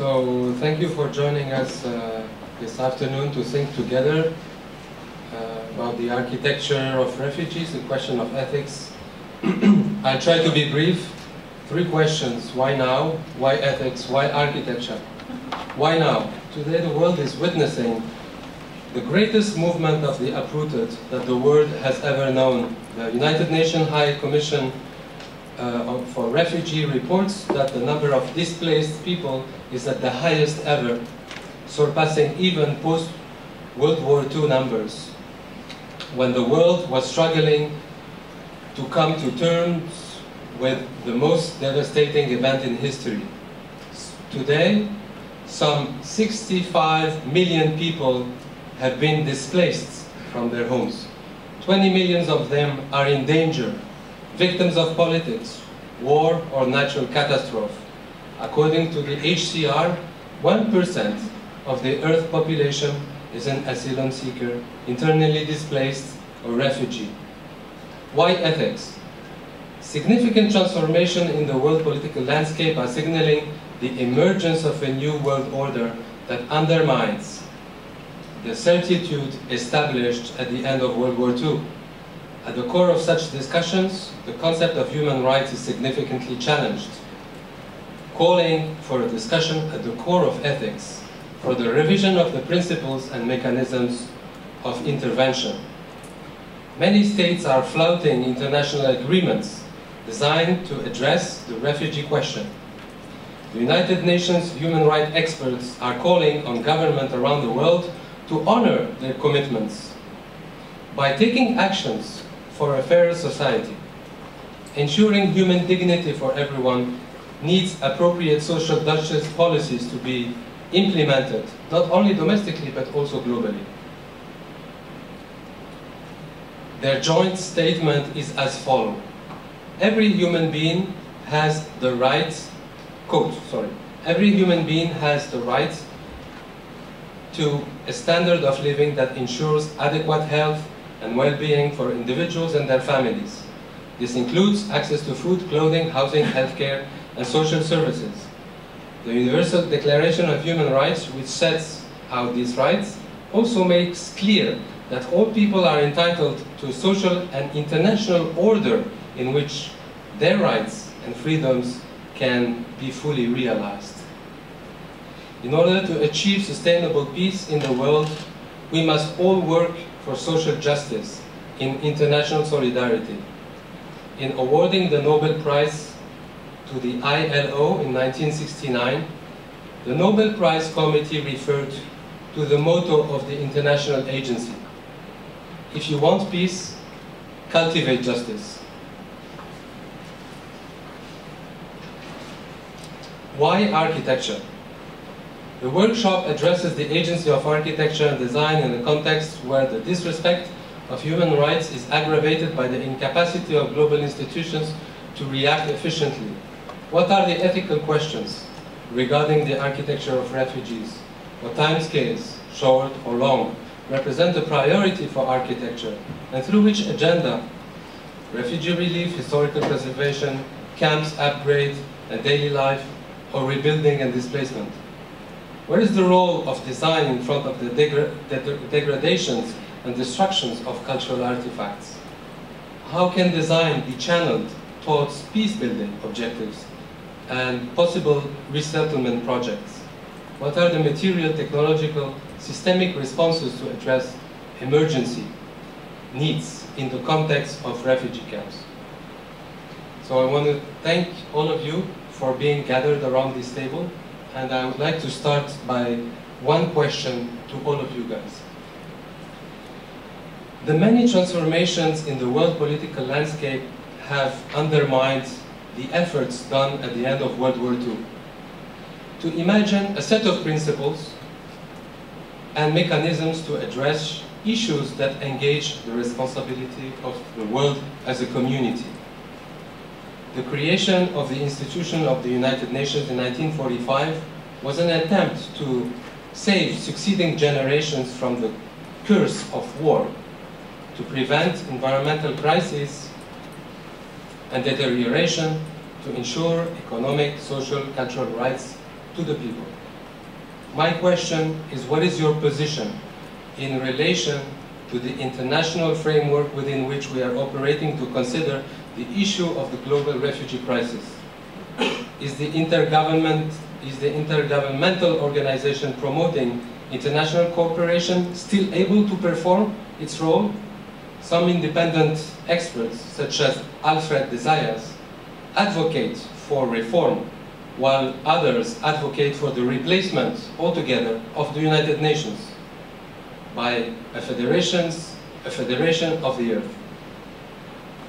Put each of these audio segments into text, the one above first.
So thank you for joining us uh, this afternoon to think together uh, about the architecture of refugees, the question of ethics. I'll try to be brief. Three questions. Why now? Why ethics? Why architecture? Why now? Today the world is witnessing the greatest movement of the uprooted that the world has ever known. The United Nations High Commission uh, for Refugee reports that the number of displaced people is at the highest ever, surpassing even post-World War II numbers. When the world was struggling to come to terms with the most devastating event in history. Today, some 65 million people have been displaced from their homes. 20 millions of them are in danger, victims of politics, war or natural catastrophe. According to the HCR, 1% of the Earth population is an asylum seeker, internally displaced or refugee. Why ethics? Significant transformation in the world political landscape are signaling the emergence of a new world order that undermines the certitude established at the end of World War II. At the core of such discussions, the concept of human rights is significantly challenged, calling for a discussion at the core of ethics, for the revision of the principles and mechanisms of intervention. Many states are flouting international agreements designed to address the refugee question. The United Nations human rights experts are calling on governments around the world to honor their commitments by taking actions for a fairer society. Ensuring human dignity for everyone needs appropriate social justice policies to be implemented, not only domestically but also globally. Their joint statement is as follows. Every human being has the right, quote, sorry, every human being has the right to a standard of living that ensures adequate health and well-being for individuals and their families. This includes access to food, clothing, housing, healthcare, and social services. The Universal Declaration of Human Rights, which sets out these rights, also makes clear that all people are entitled to a social and international order in which their rights and freedoms can be fully realized. In order to achieve sustainable peace in the world, we must all work for social justice in international solidarity. In awarding the Nobel Prize to the ILO in 1969, the Nobel Prize Committee referred to the motto of the international agency. If you want peace, cultivate justice. Why architecture? The workshop addresses the agency of architecture and design in a context where the disrespect of human rights is aggravated by the incapacity of global institutions to react efficiently. What are the ethical questions regarding the architecture of refugees? What timescales, short or long, represent a priority for architecture, and through which agenda refugee relief, historical preservation, camps upgrade and daily life, or rebuilding and displacement? What is the role of design in front of the degra degradations and destructions of cultural artifacts? How can design be channeled towards peace-building objectives and possible resettlement projects? What are the material, technological, systemic responses to address emergency needs in the context of refugee camps? So I want to thank all of you for being gathered around this table and I would like to start by one question to all of you guys. The many transformations in the world political landscape have undermined the efforts done at the end of World War II to imagine a set of principles and mechanisms to address issues that engage the responsibility of the world as a community. The creation of the institution of the United Nations in 1945 was an attempt to save succeeding generations from the curse of war, to prevent environmental crises and deterioration, to ensure economic, social, cultural rights to the people. My question is what is your position in relation to the international framework within which we are operating to consider the issue of the global refugee crisis? Is the intergovernment is the intergovernmental organization promoting international cooperation still able to perform its role? Some independent experts, such as Alfred de Zayas, advocate for reform, while others advocate for the replacement altogether of the United Nations by a, federations, a federation of the earth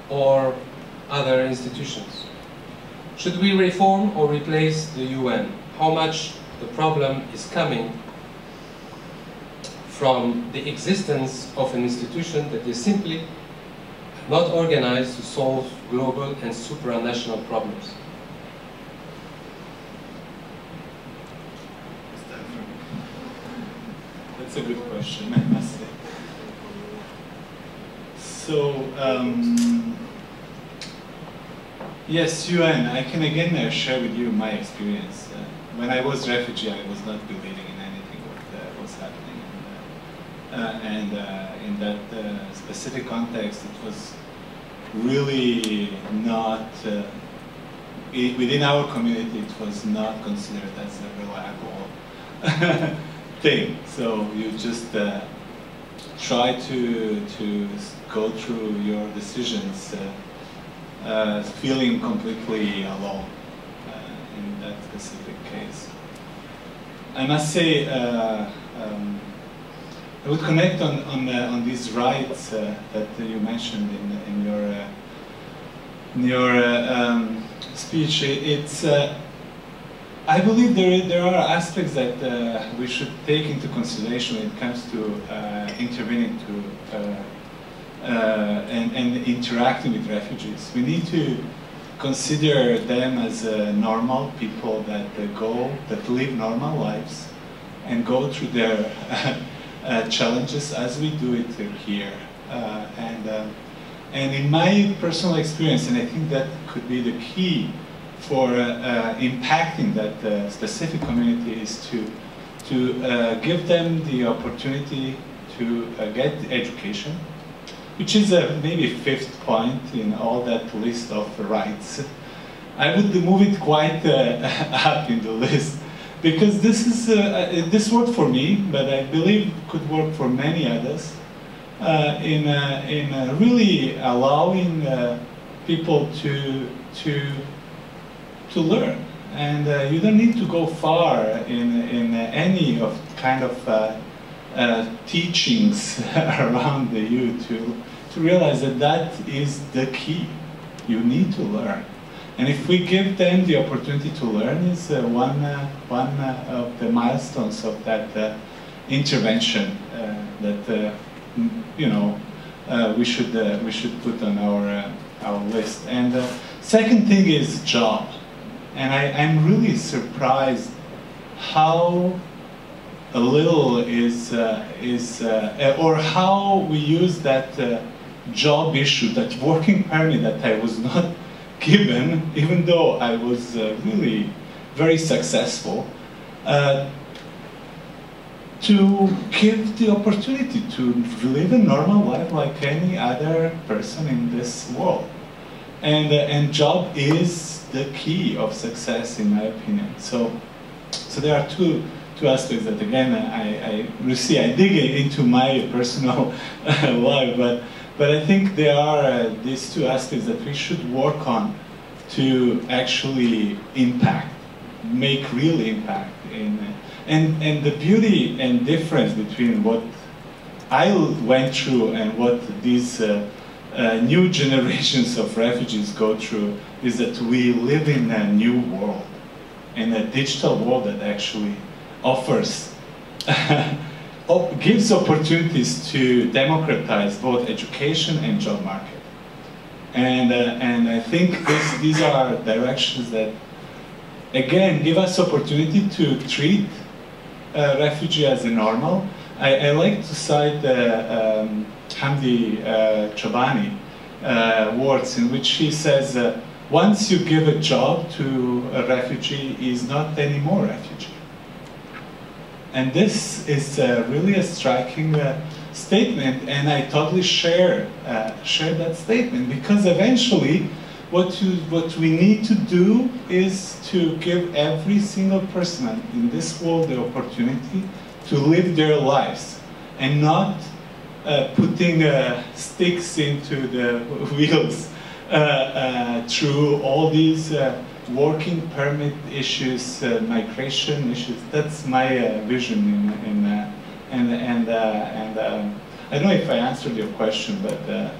or other institutions. Should we reform or replace the UN? How much the problem is coming from the existence of an institution that is simply not organized to solve global and supranational problems. That's a good question, I must say. So, um, yes, UN, I can again uh, share with you my experience. Uh, when I was refugee, I was not believing in anything what uh, was happening. Uh, and uh, in that uh, specific context, it was really not, it, within our community, it was not considered as a reliable thing. So you just uh, try to to go through your decisions, uh, uh, feeling completely alone in that specific case. I must say. Um, I would connect on on uh, on these rights uh, that you mentioned in in your uh, in your uh, um, speech. It's uh, I believe there there are aspects that uh, we should take into consideration when it comes to intervening to and and interacting with refugees. We need to consider them as normal people that go that live normal lives and go through their uh, challenges as we do it here. Uh, and, um, and in my personal experience, and I think that could be the key for uh, impacting that specific community is to, to give them the opportunity to get education, which is a maybe fifth point in all that list of rights. I would move it quite uh, up in the list. Because this is uh, uh, this worked for me, but I believe could work for many others uh, in uh, in uh, really allowing uh, people to to to learn, and you don't need to go far in in any of kind of teachings around you to to realize that that is the key. You need to learn. And if we give them the opportunity to learn, is uh, one, uh, one uh, of the milestones of that uh, intervention uh, that uh, you know we should we should put on our our list. And the second thing is job, and I, I'm really surprised how a little is is or how we use that job issue, that working permit that I was not given, even though I was uh, really very successful, uh, to give the opportunity to live a normal life like any other person in this world. And, uh, and job is the key of success in my opinion. So, so there are two, two aspects that again I, I you see I dig into my personal life, but but I think there are uh, these two aspects that we should work on to actually impact, make real impact. In, and, and the beauty and difference between what I went through and what these uh, uh, new generations of refugees go through is that we live in a new world, in a digital world that actually offers gives opportunities to democratize both education and job market. And, uh, and I think this, these are directions that, again, give us opportunity to treat uh, refugee as a normal. I, I like to cite uh, um, Hamdi uh, Chobani uh, words in which he says, uh, once you give a job to a refugee, he is not anymore refugee. And this is uh, really a striking uh, statement, and I totally share uh, share that statement because eventually, what you what we need to do is to give every single person in this world the opportunity to live their lives, and not uh, putting uh, sticks into the wheels. Uh, through all these working permit issues, migration issues. That's my vision in, in and and and um, I don't know if I answered your question, but uh,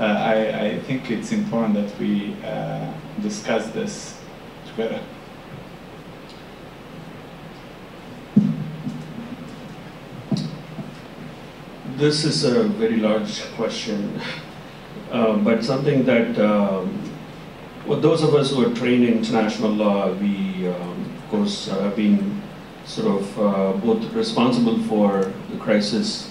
I, I, think it's important that we uh, discuss this together. This is a very large question, uh, but something that um, well, those of us who are trained in international law, we um, of course have been sort of uh, both responsible for the crisis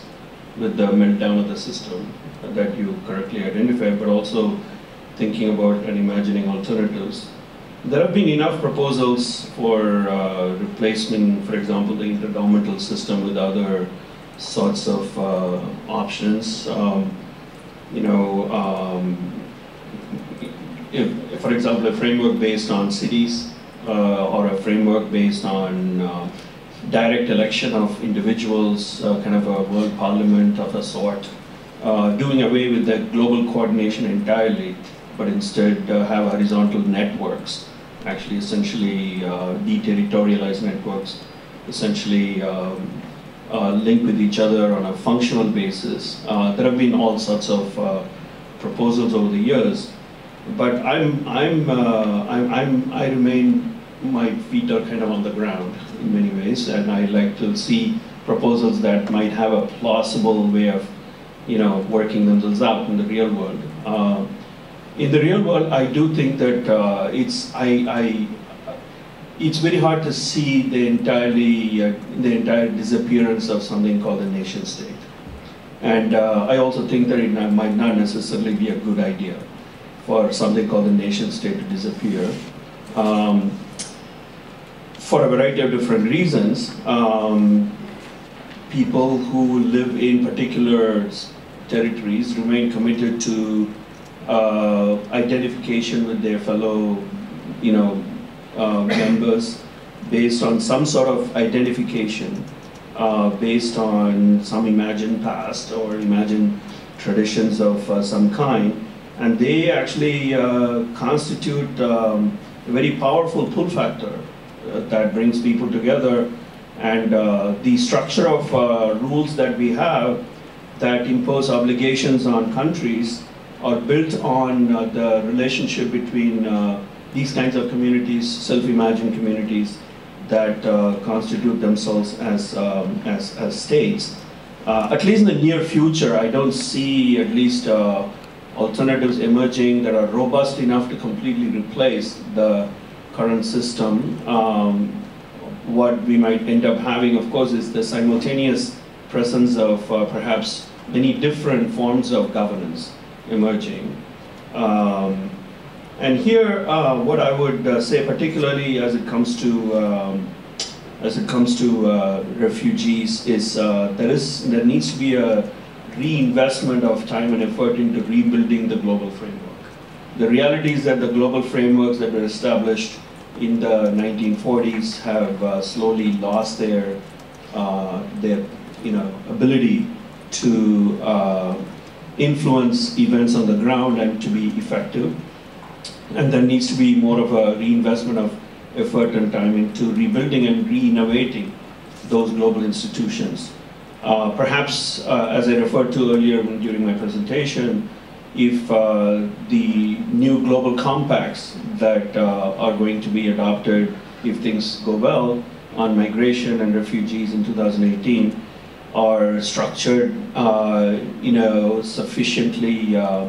with the meltdown of the system that you correctly identified, but also thinking about and imagining alternatives. There have been enough proposals for uh, replacement, for example, the intergovernmental system with other sorts of uh, options. Um, you know, um, if, for example, a framework based on cities uh, or a framework based on uh, direct election of individuals, uh, kind of a world parliament of a sort, uh, doing away with the global coordination entirely, but instead uh, have horizontal networks, actually essentially uh, deterritorialized networks, essentially um, uh, link with each other on a functional basis. There have been all sorts of proposals over the years, but I'm, I'm, I'm, I'm, I remain my feet are kind of on the ground in many ways, and I like to see proposals that might have a plausible way of, you know, working themselves out in the real world. Uh, in the real world, I do think that uh, it's I, I it's very hard to see the entirely uh, the entire disappearance of something called the nation state, and uh, I also think that it might not necessarily be a good idea for something called the nation state to disappear. Um, for a variety of different reasons, um, people who live in particular territories remain committed to uh, identification with their fellow, you know, uh, members based on some sort of identification, uh, based on some imagined past or imagined traditions of uh, some kind, and they actually uh, constitute um, a very powerful pull factor uh, that brings people together. And uh, the structure of uh, rules that we have that impose obligations on countries are built on the relationship between these kinds of communities, self-imagined communities, that uh, constitute themselves as, um, as, as, states. Uh, at least in the near future, I don't see at least uh, alternatives emerging that are robust enough to completely replace the current system, um, what we might end up having, of course, is the simultaneous presence of uh, perhaps many different forms of governance emerging. Um, and here, uh, what I would uh, say, particularly as it comes to um, as it comes to uh, refugees, is uh, there is there needs to be a reinvestment of time and effort into rebuilding the global framework. The reality is that the global frameworks that were established in the 1940s have uh, slowly lost their uh, their you know ability to uh, influence events on the ground and to be effective. And there needs to be more of a reinvestment of effort and time into rebuilding and re-innovating those global institutions. Uh, perhaps, uh, as I referred to earlier during my presentation, if uh, the new global compacts that uh, are going to be adopted, if things go well, on migration and refugees in 2018 are structured, uh, you know, sufficiently, uh,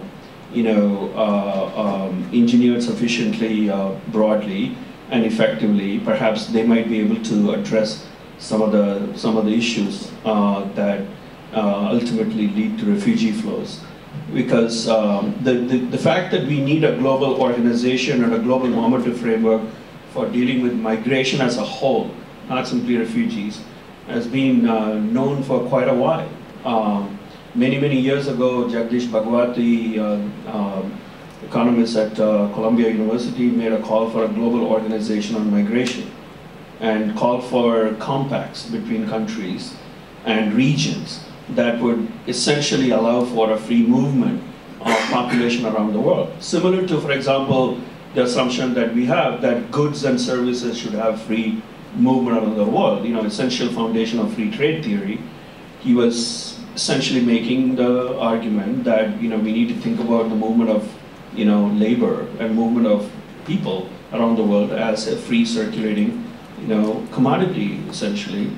you know, um, engineered sufficiently broadly and effectively, perhaps they might be able to address some of the some of the issues that ultimately lead to refugee flows because um, the, the, the, fact that we need a global organization and a global normative framework for dealing with migration as a whole, not simply refugees, has been uh, known for quite a while. Um, many, many years ago, Jagdish Bhagwati, uh, um, economist at uh, Columbia University, made a call for a global organization on migration and called for compacts between countries and regions that would essentially allow for a free movement of population around the world. Similar to, for example, the assumption that we have that goods and services should have free movement around the world, you know, essential foundation of free trade theory. He was essentially making the argument that, you know, we need to think about the movement of, you know, labor and movement of people around the world as a free circulating, you know, commodity, essentially.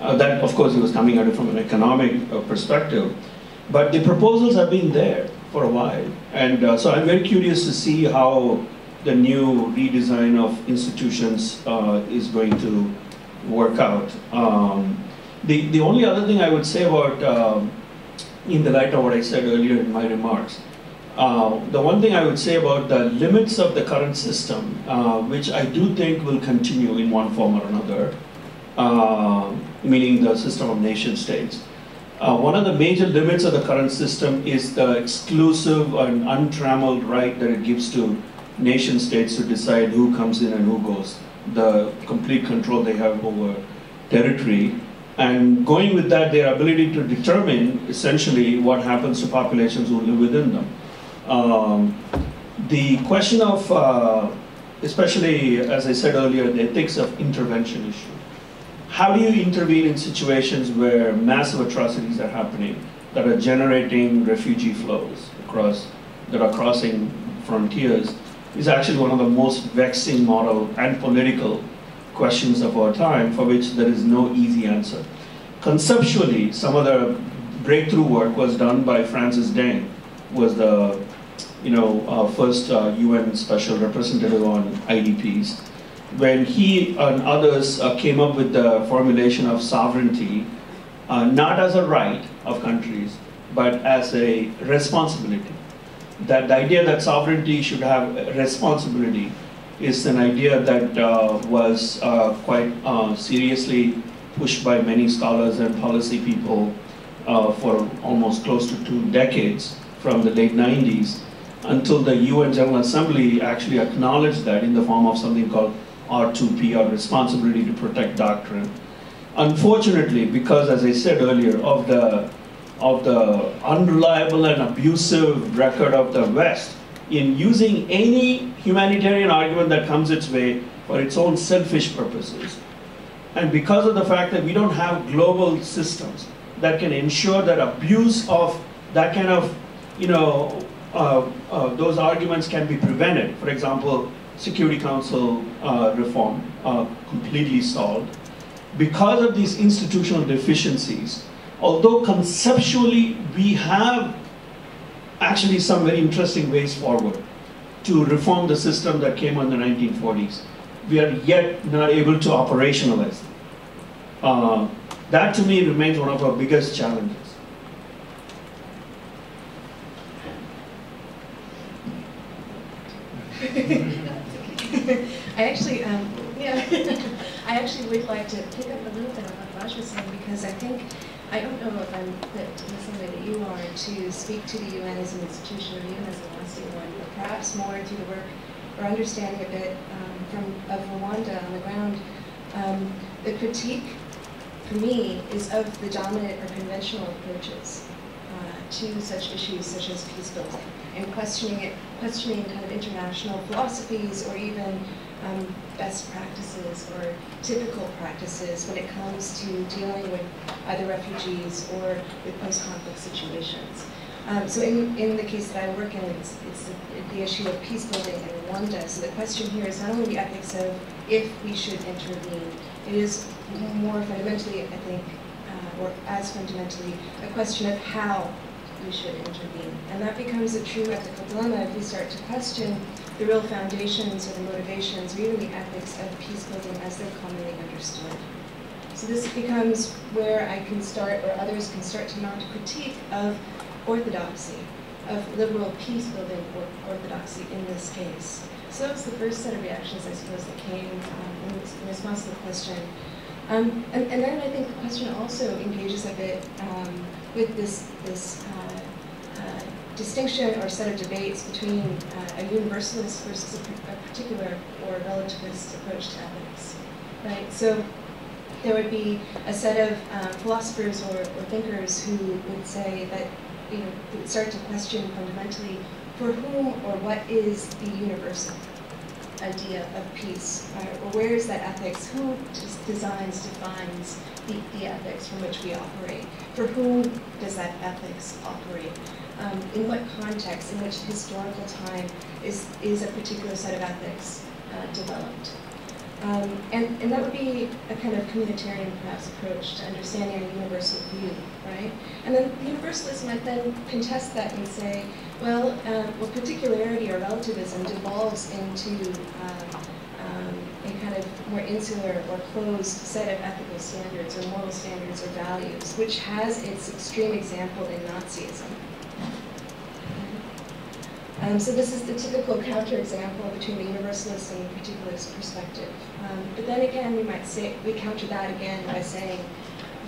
Uh, that, of course, he was coming at it from an economic uh, perspective. But the proposals have been there for a while. And uh, so I'm very curious to see how the new redesign of institutions uh, is going to work out. Um, the, the only other thing I would say about, um, in the light of what I said earlier in my remarks, uh, the one thing I would say about the limits of the current system, uh, which I do think will continue in one form or another, uh, meaning the system of nation states, uh, one of the major limits of the current system is the exclusive and untrammeled right that it gives to nation states to decide who comes in and who goes, the complete control they have over territory. And going with that, their ability to determine essentially what happens to populations who live within them. Um, the question of, uh, especially as I said earlier, the ethics of intervention issue how do you intervene in situations where massive atrocities are happening that are generating refugee flows across, that are crossing frontiers, is actually one of the most vexing moral and political questions of our time for which there is no easy answer. Conceptually, some of the breakthrough work was done by Francis Deng, was the you know, uh, first uh, UN special representative on IDPs when he and others uh, came up with the formulation of sovereignty, uh, not as a right of countries, but as a responsibility. That the idea that sovereignty should have responsibility is an idea that uh, was uh, quite uh, seriously pushed by many scholars and policy people uh, for almost close to two decades, from the late 90s, until the UN General Assembly actually acknowledged that in the form of something called R2P, or responsibility to protect doctrine. Unfortunately, because as I said earlier, of the, of the unreliable and abusive record of the West in using any humanitarian argument that comes its way for its own selfish purposes, and because of the fact that we don't have global systems that can ensure that abuse of that kind of, you know, those arguments can be prevented. For example, Security Council uh, reform uh, completely stalled. Because of these institutional deficiencies, although conceptually we have actually some very interesting ways forward to reform the system that came in the 1940s, we are yet not able to operationalize. Uh, that to me remains one of our biggest challenges. I actually, um, yeah, I actually would like to pick up a little bit on what Raj was saying because I think, I don't know if I'm in the same way that you are to speak to the UN as an institution or even as a lasting one, but perhaps more through the work or understanding a bit um, from of Rwanda on the ground. Um, the critique, for me, is of the dominant or conventional approaches uh, to such issues such as peace building and questioning it, questioning kind of international philosophies or even um, best practices or typical practices when it comes to dealing with either refugees or with post-conflict situations. Um, so in, in the case that I work in, it's, it's the, the, issue of peace building in Rwanda. So the question here is not only the ethics of if we should intervene, it is more fundamentally, I think, uh, or as fundamentally, a question of how we should intervene. And that becomes a true ethical dilemma if we start to question the real foundations or the motivations or even the ethics of peace building as they're commonly understood. So this becomes where I can start, or others can start to mount a critique of orthodoxy, of liberal peace building orthodoxy in this case. So that was the first set of reactions, I suppose, that came um, in, response to the question. Um, and, and, then I think the question also engages a bit um, with this, this uh, distinction or set of debates between uh, a universalist versus a, particular or relativist approach to ethics, right? So there would be a set of uh, philosophers or, or, thinkers who would say that, you know, would start to question fundamentally for whom or what is the universal idea of peace? Right? Or where is that ethics? Who designs, defines the, the ethics from which we operate? For whom does that ethics operate? Um, in what context, in which historical time is, is a particular set of ethics uh, developed? Um, and, and that would be a kind of communitarian, perhaps, approach to understanding a universal view, right? And then the universalists might then contest that and say, well, uh, well particularity or relativism devolves into um, um, a kind of more insular or closed set of ethical standards or moral standards or values, which has its extreme example in Nazism. Um, so this is the typical counterexample between the universalist and the particularist perspective. Um, but then again, we might say, we counter that again by saying,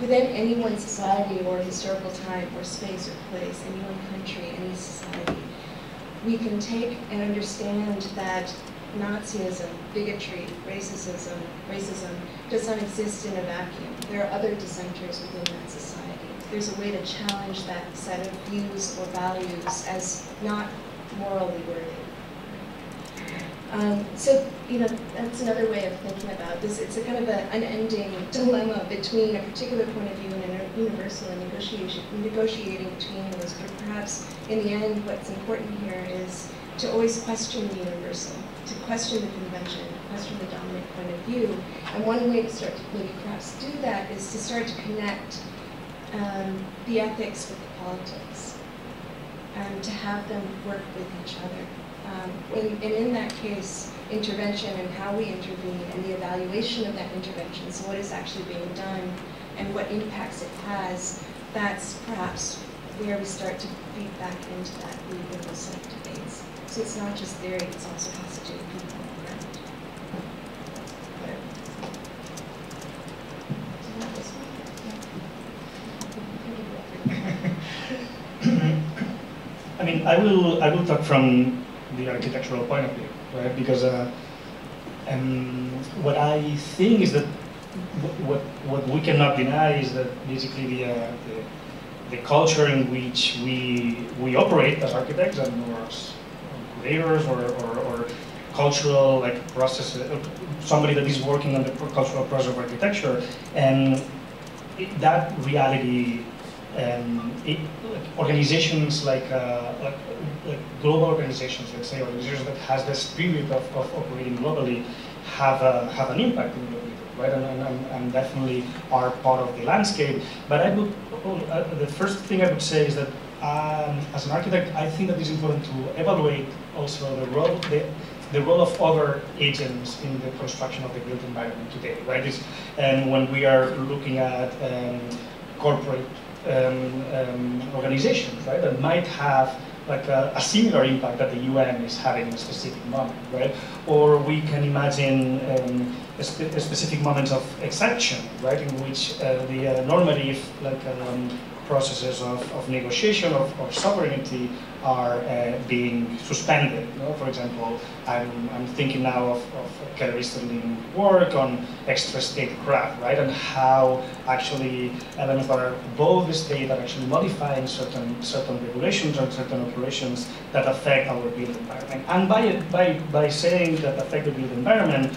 within any one society or historical time or space or place, any one country, any society, we can take and understand that Nazism, bigotry, racism, racism does not exist in a vacuum. There are other dissenters within that society. There's a way to challenge that set of views or values as not morally worthy. Um, so, you know, that's another way of thinking about this. It's a kind of an unending dilemma between a particular point of view and a universal and negotiation, negotiating between those. But perhaps in the end, what's important here is to always question the universal, to question the convention, question the dominant point of view. And one way to start to maybe perhaps do that is to start to connect um, the ethics with the politics, and to have them work with each other. Um, and, and in that case, intervention and how we intervene and the evaluation of that intervention, so what is actually being done and what impacts it has, that's perhaps where we start to feed back into that legal of debates. So it's not just theory, it also has to do with people on the ground. I will I will talk from the architectural point of view, right? Because uh, um, what I think is that what what we cannot deny is that basically the, uh, the, the culture in which we we operate as architects and or as curators or, or, or cultural like process uh, somebody that is working on the cultural process of architecture and that reality um, organizations like, uh, like, like, global organizations, let's say, organizations that has the spirit of, of operating globally, have a, have an impact in the region, right? And, and, and, definitely are part of the landscape. But I would, uh, the first thing I would say is that um, as an architect, I think that it's important to evaluate also the role, the, the role of other agents in the construction of the built environment today, right? It's, and when we are looking at um, corporate um, um, organizations, right, that might have like a, a, similar impact that the UN is having in a specific moment, right? Or we can imagine um, a spe a specific moments of exception, right, in which uh, the uh, normative like um, processes of, of negotiation of, of sovereignty are uh, being suspended. You know? For example, I'm, I'm thinking now of, of Keller work on extra state craft, right? And how actually elements that are above the state are actually modifying certain certain regulations and certain operations that affect our built environment. And by, by, by saying that affect the built environment,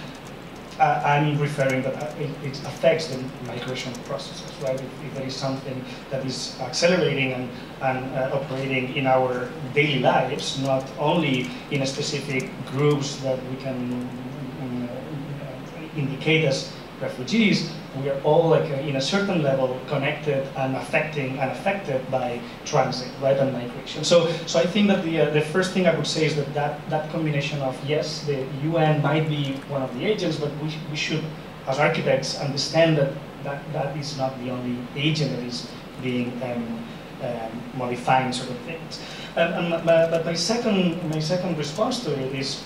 uh, I'm referring that uh, it, it, affects the migration processes, right? If, if, there is something that is accelerating and, and uh, operating in our daily lives, not only in specific groups that we can um, indicate as refugees, we are all like uh, in a certain level connected and affecting and affected by transit, right, and migration. So, so I think that the uh, the first thing I would say is that, that that combination of yes, the UN might be one of the agents, but we, we should, as architects, understand that, that that is not the only agent that is being um, um, modifying certain things. And, and my, but my second my second response to it is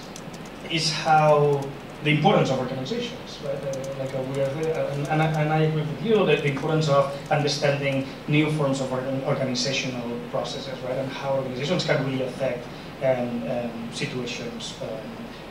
is how the importance of organizations, right? Uh, like uh, uh, and, and, I, and, I, agree with you that the importance of understanding new forms of organ, organizational processes, right, and how organizations can really affect um, um, situations um,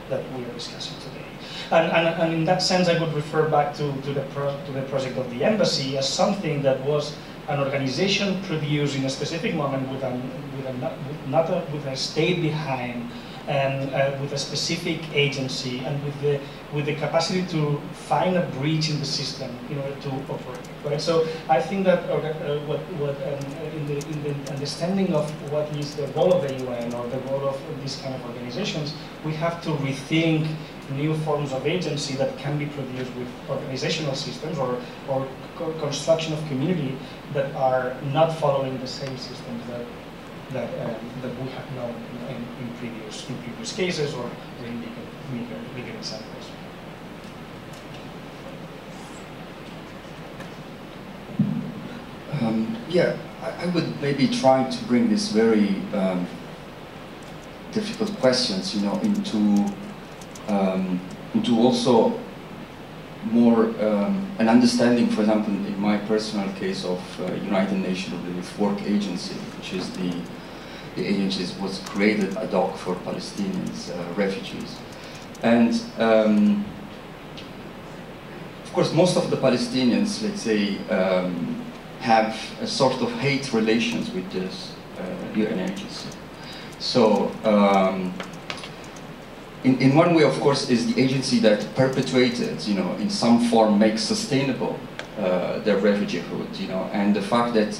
that we are discussing today. And, and, and, in that sense, I would refer back to, to, the to the project of the embassy as something that was an organization produced in a specific moment with, an, with, a, with not a, with a state behind and uh, with a specific agency and with the with the capacity to find a breach in the system in order to operate. Right. So I think that uh, what what um, in the in the understanding of what is the role of the UN or the role of these kind of organizations, we have to rethink new forms of agency that can be produced with organizational systems or, or co construction of community that are not following the same systems that that, um, that we have known in, in, previous in previous cases or in bigger, bigger, bigger examples. Um, yeah, I, I, would maybe try to bring this very um, difficult questions, you know, into um, into also more um, an understanding, for example, in my personal case of uh, United Nations Relief Work Agency, which is the the agency was created ad hoc for Palestinians, uh, refugees, and um, of course, most of the Palestinians, let's say, um, have a sort of hate relations with this uh, UN agency. So. In, in one way, of course, is the agency that perpetuated, you know, in some form makes sustainable uh, their refugeehood, you know, and the fact that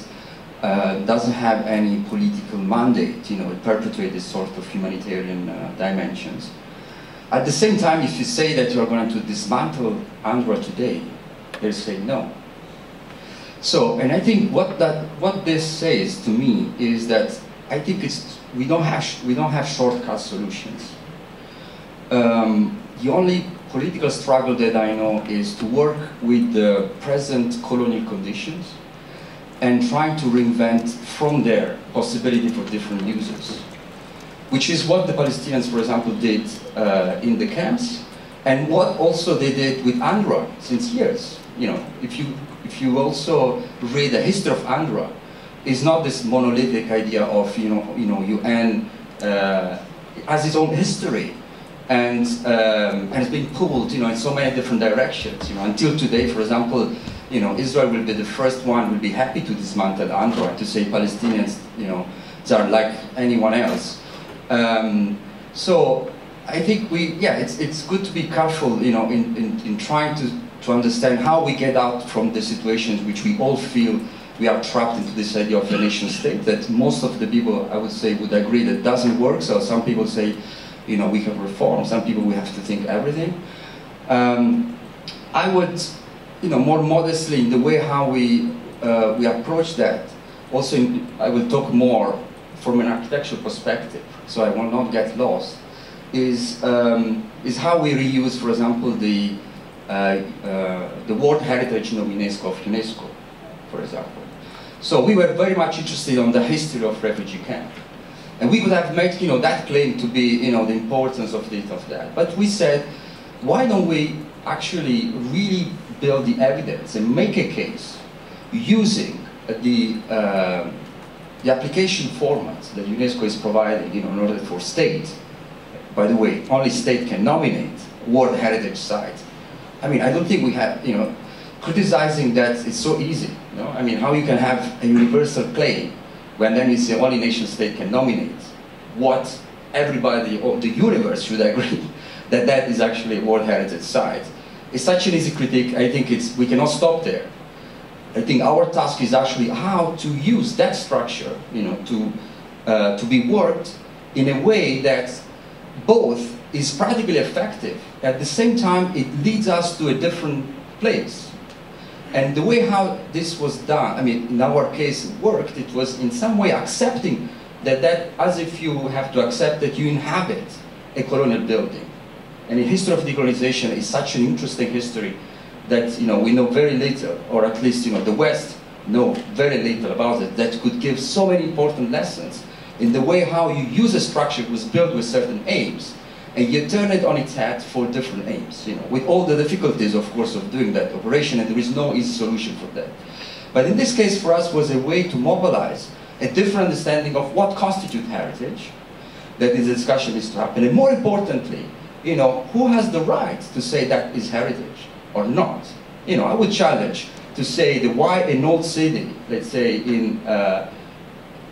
uh, doesn't have any political mandate, you know, it perpetuates this sort of humanitarian uh, dimensions. At the same time, if you say that you are going to dismantle UNRWA today, they say no. So, and I think what that what this says to me is that I think it's we don't have we don't have shortcut solutions um, the only political struggle that I know is to work with the present colonial conditions and trying to reinvent from there possibility for different uses, which is what the Palestinians, for example, did uh, in the camps, and what also they did with UNRWA since years. You know, if you if you also read the history of UNRWA, it's not this monolithic idea of you know you know UN uh, has its own history and um, and it's been pulled, you know, in so many different directions. You know, until today, for example, you know, Israel will be the first one will be happy to dismantle UNRWA to say Palestinians, you know, are like anyone else. Um, so I think we, yeah, it's it's good to be careful, you know, in, in, in trying to to understand how we get out from the situations which we all feel we are trapped into this idea of a nation state that most of the people, I would say, would agree that doesn't work. So some people say you know, we can reform. Some people we have to think everything. Um, I would, you know, more modestly in the way how we uh, we approach that. Also, in, I will talk more from an architectural perspective, so I will not get lost. Is um, is how we reuse, for example, the uh, uh, the World Heritage UNESCO of UNESCO, for example. So we were very much interested on the history of refugee camp. And we could have made, you know, that claim to be, you know, the importance of this, of that. But we said, why don't we actually really build the evidence and make a case using the, uh, the application format that UNESCO is providing, you know, in order for state, by the way, only state can nominate World Heritage Site. I mean, I don't think we have, you know, criticizing that it's so easy. You know? I mean, how you can have a universal claim when then it's the only nation state can nominate what everybody of the universe should agree that that is actually a World Heritage Site. It's such an easy critique, I think it's, we cannot stop there. I think our task is actually how to use that structure, you know, to, uh, to be worked in a way that both is practically effective. At the same time, it leads us to a different place. And the way how this was done, I mean, in our case it worked, it was in some way accepting that that, as if you have to accept that you inhabit a colonial building. And the history of decolonization is such an interesting history that, you know, we know very little, or at least, you know, the West know very little about it, that could give so many important lessons in the way how you use a structure that was built with certain aims, and you turn it on its head for different aims, you know, with all the difficulties, of course, of doing that operation, and there is no easy solution for that. But in this case, for us, was a way to mobilize a different understanding of what constitutes heritage, that this discussion is to happen, and more importantly, you know, who has the right to say that is heritage or not? You know, I would challenge to say that why an old city, let's say in, uh,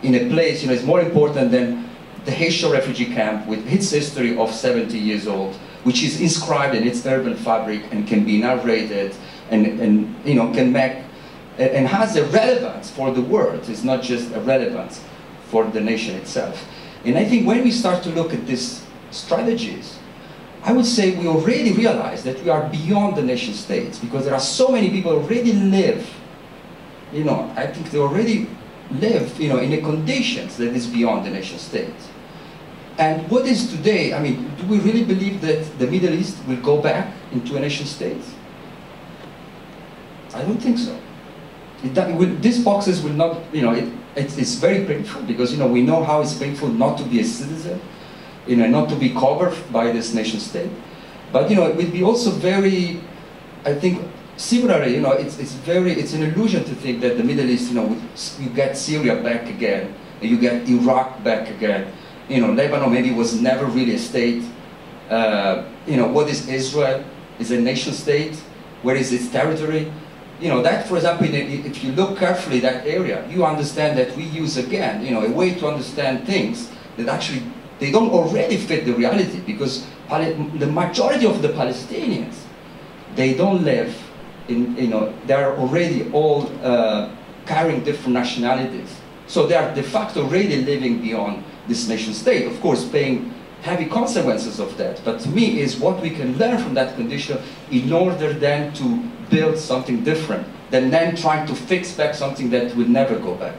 in a place, you know, is more important than the Dheisheh refugee camp with its history of 70 years old, which is inscribed in its urban fabric and can be narrated and, and you know, can make, and has a relevance for the world. It's not just a relevance for the nation itself. And I think when we start to look at these strategies, I would say we already realize that we are beyond the nation states because there are so many people already live, you know, I think they already live, you know, in a conditions that is beyond the nation state. And what is today, I mean, do we really believe that the Middle East will go back into a nation state? I don't think so. It, will, these boxes will not, you know, it, it's, it's very painful because, you know, we know how it's painful not to be a citizen, you know, not to be covered by this nation state. But, you know, it would be also very, I think, similarly, you know, it's, it's very, it's an illusion to think that the Middle East, you know, you get Syria back again, and you get Iraq back again, you know, Lebanon maybe was never really a state. Uh, you know, what is Israel? Is a nation state? Where is its territory? You know, that, for example, if you look carefully that area, you understand that we use, again, you know, a way to understand things that actually, they don't already fit the reality because the majority of the Palestinians, they don't live in, you know, they're already all uh, carrying different nationalities. So they are de facto already living beyond this nation state, of course, paying heavy consequences of that. But to me, is what we can learn from that condition in order then to build something different than then trying to fix back something that will never go back.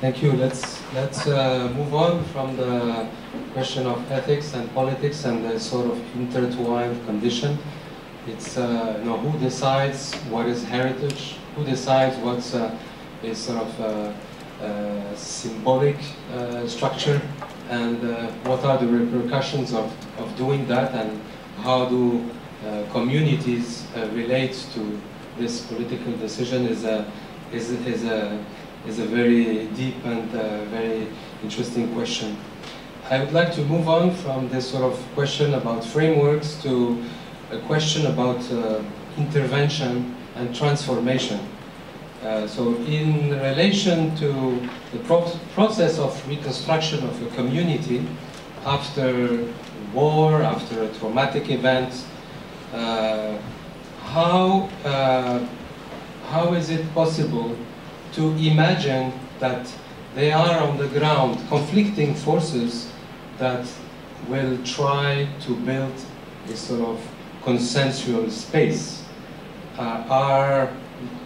Thank you. Let's let's uh, move on from the question of ethics and politics and the sort of intertwined condition it's uh, you know who decides what is heritage, who decides what's uh, a sort of uh, uh symbolic uh, structure, and uh, what are the repercussions of, of doing that, and how do communities relate to this political decision is a is is a is a very deep and very interesting question. I would like to move on from this sort of question about frameworks to a question about uh, intervention and transformation. Uh, so in relation to the pro process of reconstruction of a community after war, after a traumatic event, uh, how, uh, how is it possible to imagine that they are on the ground conflicting forces that will try to build a sort of consensual space. Uh, are,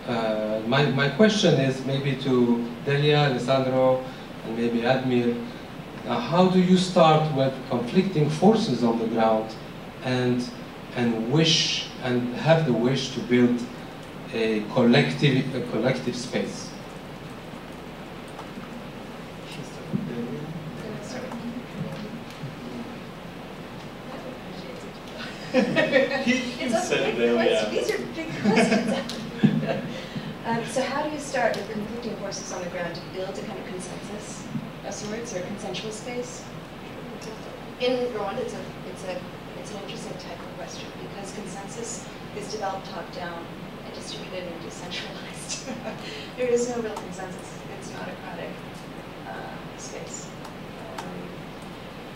uh, my, my question is maybe to Delia, Alessandro, and maybe Admir, uh, how do you start with conflicting forces on the ground and, and wish and have the wish to build a collective, a collective space? It's a big question. These are big questions. um, so how do you start with conflicting forces on the ground to build a kind of consensus of sorts or consensual space? In Rwanda, it's a, it's a, it's an interesting type of question because consensus is developed top down and distributed and decentralized. there is no real consensus. It's not a democratic uh, space. Um,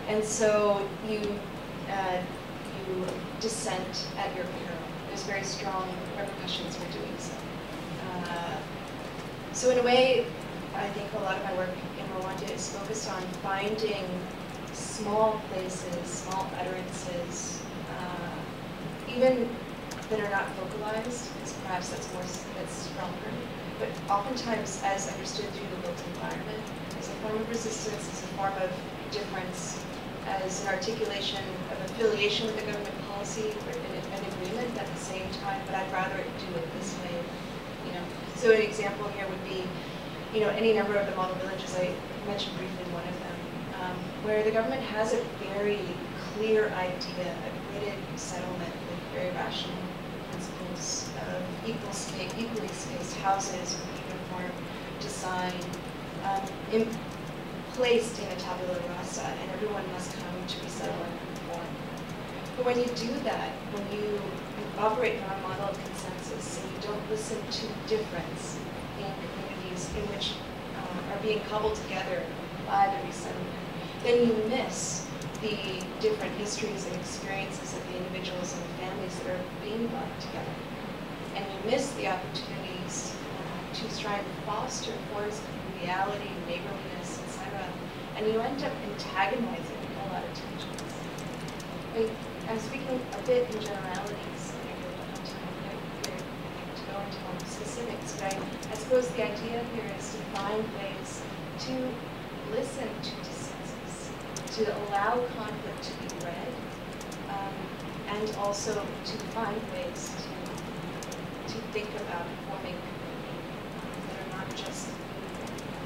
and so you uh, dissent at your peril. There's very strong repercussions for doing so. Uh, so in a way, I think a lot of my work in Rwanda is focused on finding small places, small utterances, uh, even that are not vocalized, because perhaps that's more that's stronger. But oftentimes, as understood through the built environment, as a form of resistance, as a form of difference, as an articulation of affiliation with the government policy or an, agreement at the same time, but I'd rather do it this way. You know, so an example here would be you know, any number of the model villages, I mentioned briefly one of them, um, where the government has a very clear idea, a gridded settlement with very rational principles of equal space, equally spaced houses with uniform design, um, in, placed in a tabula rasa, and everyone must come to resettle. But when you do that, when you, operate on a model of consensus and you don't listen to difference in communities in which uh, are being cobbled together by the resettlement, then you miss the different histories and experiences of the individuals and the families that are being brought together. And you miss the opportunities uh, to try and foster forms of reality, neighborliness, etc. And you end up antagonizing a lot of tensions. I'm speaking a bit in generalities, I don't have time here to go into all the specifics, but I, I suppose the idea here is to find ways to listen to to allow conflict to be read, um, and also to find ways to, to think about forming community that are not just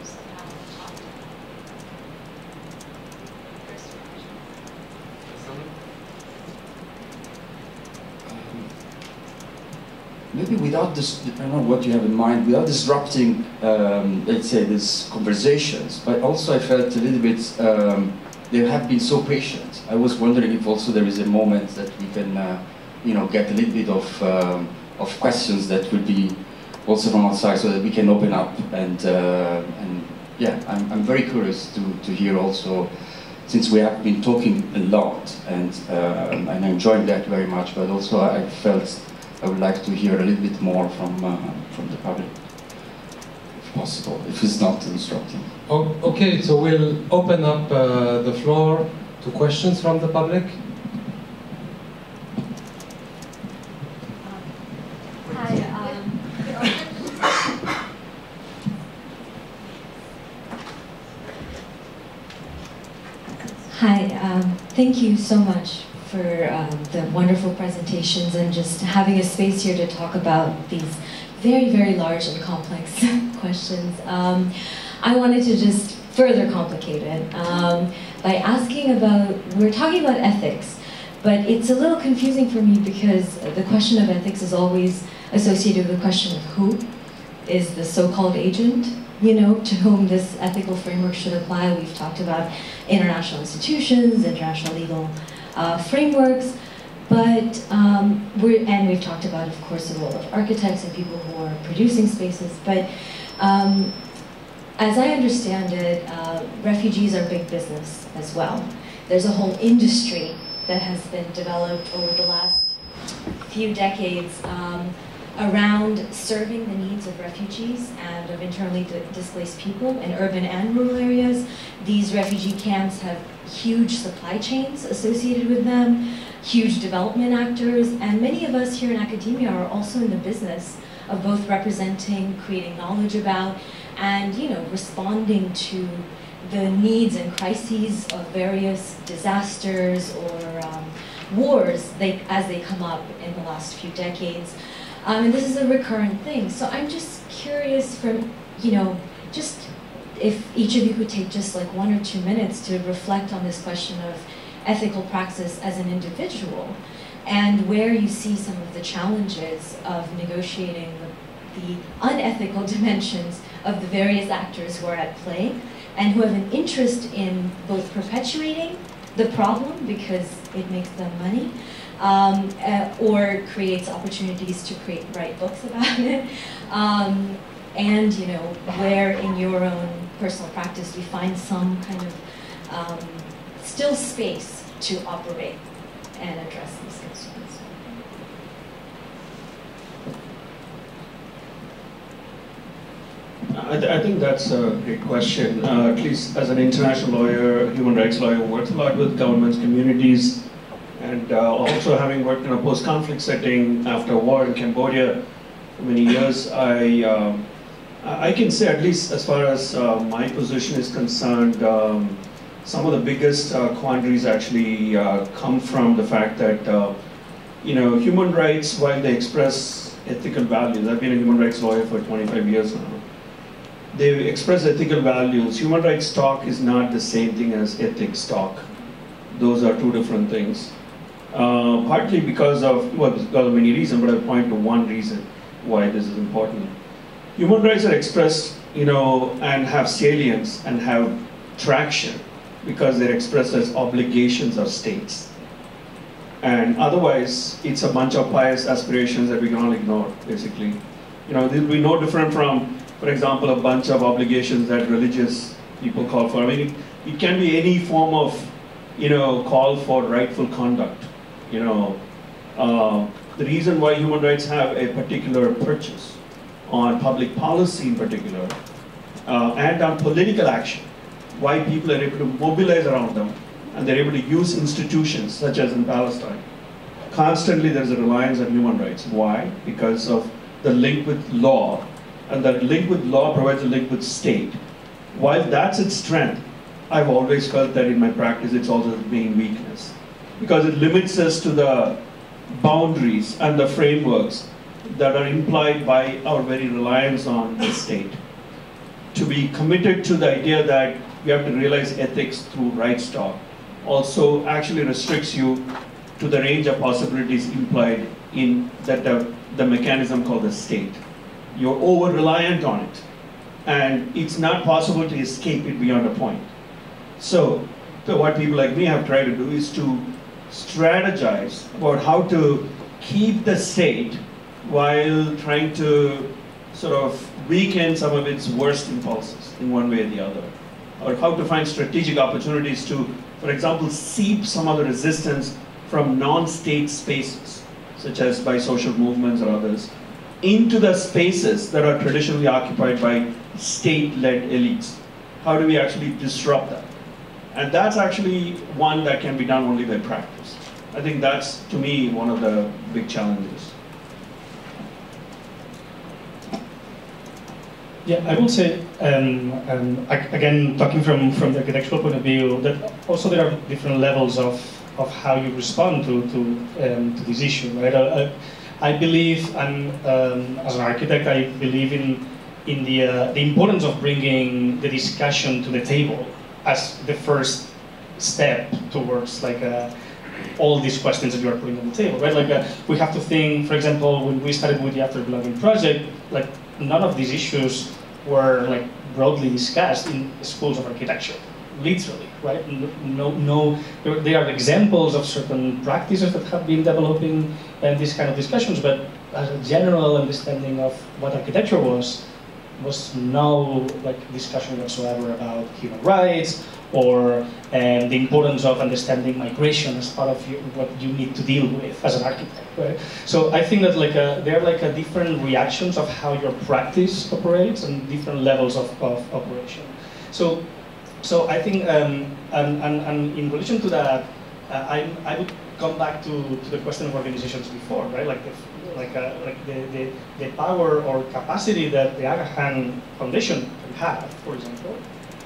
somehow talked about. First um, maybe without this, don't know what you have in mind, without disrupting, um, let's say, these conversations, but also I felt a little bit um, they have been so patient. I was wondering if also there is a moment that we can, uh, you know, get a little bit of, um, of questions that will be also from outside so that we can open up and, uh, and yeah, I'm, I'm very curious to, to hear also, since we have been talking a lot and, uh, and I enjoyed that very much, but also I felt I would like to hear a little bit more from, uh, from the public if possible, if it's not disrupting. Oh, okay, so we'll open up uh, the floor to questions from the public. Hi. Um, Hi, um, thank you so much for um, the wonderful presentations and just having a space here to talk about these very, very large and complex questions. Um, I wanted to just further complicate it um, by asking about, we're talking about ethics, but it's a little confusing for me because the question of ethics is always associated with the question of who is the so-called agent, you know, to whom this ethical framework should apply. We've talked about international institutions, international legal uh, frameworks, but um, we're, and we've talked about, of course, the role of architects and people who are producing spaces. But um, as I understand it, uh, refugees are big business as well. There's a whole industry that has been developed over the last few decades um, around serving the needs of refugees and of internally displaced people in urban and rural areas. These refugee camps have huge supply chains associated with them huge development actors, and many of us here in academia are also in the business of both representing, creating knowledge about, and you know, responding to the needs and crises of various disasters or um, wars they, as they come up in the last few decades. Um, and this is a recurrent thing. So I'm just curious from, you know, just if each of you could take just like one or two minutes to reflect on this question of ethical praxis as an individual and where you see some of the challenges of negotiating the, the, unethical dimensions of the various actors who are at play and who have an interest in both perpetuating the problem because it makes them money um, uh, or creates opportunities to create write books about it um, and you know where in your own personal practice you find some kind of um, still space to operate and address these concerns. I, th I, think that's a great question. Uh, at least as an international lawyer, human rights lawyer, works a lot with governments, communities, and uh, also having worked in a post-conflict setting after war in Cambodia for many years, I, um, I can say at least as far as uh, my position is concerned, um, some of the biggest uh, quandaries actually uh, come from the fact that, uh, you know, human rights, while they express ethical values, I've been a human rights lawyer for 25 years now, they express ethical values. Human rights talk is not the same thing as ethics talk. Those are two different things. Uh, partly because of, well, because of many reasons, but I'll point to one reason why this is important. Human rights are expressed, you know, and have salience and have traction because they're expressed as obligations of states. And otherwise, it's a bunch of pious aspirations that we can all ignore, basically. You know, this will be no different from, for example, a bunch of obligations that religious people call for. I mean, it, it can be any form of, you know, call for rightful conduct. You know, uh, the reason why human rights have a particular purchase on public policy in particular, uh, and on political action, why people are able to mobilize around them, and they're able to use institutions, such as in Palestine. Constantly there's a reliance on human rights. Why? Because of the link with law, and that link with law provides a link with state. While that's its strength, I've always felt that in my practice it's also its main weakness. Because it limits us to the boundaries and the frameworks that are implied by our very reliance on the state. To be committed to the idea that we have to realize ethics through rights talk also actually restricts you to the range of possibilities implied in that the, the mechanism called the state. You're over reliant on it, and it's not possible to escape it beyond a point. So, so what people like me have tried to do is to strategize about how to keep the state while trying to sort of weaken some of its worst impulses in one way or the other. Or how to find strategic opportunities to, for example, seep some of the resistance from non-state spaces, such as by social movements or others, into the spaces that are traditionally occupied by state-led elites. How do we actually disrupt that? And that's actually one that can be done only by practice. I think that's, to me, one of the big challenges. Yeah, I will say, um, um, again, talking from, from the architectural point of view, that also there are different levels of, of how you respond to, to, um, to this issue, right? I, I believe, and um, as an architect, I believe in, in the, uh, the importance of bringing the discussion to the table as the first step towards like uh, all these questions that you are putting on the table, right? Like uh, we have to think, for example, when we started with the After Belonging project, like none of these issues were like broadly discussed in schools of architecture, literally, right? No, no, there, are examples of certain practices that have been developing and these kind of discussions, but as a general understanding of what architecture was, was no like discussion whatsoever about human rights or um, the importance of understanding migration as part of what you need to deal with as an architect. Right? So I think that like a, there are like a different reactions of how your practice operates and different levels of, of operation. So, so I think, um, and, and, and in relation to that, uh, I, I would come back to, to the question of organizations before, right? Like the, like, a, uh, like the, the, the power or capacity that the Aga Khan Foundation can have, for example,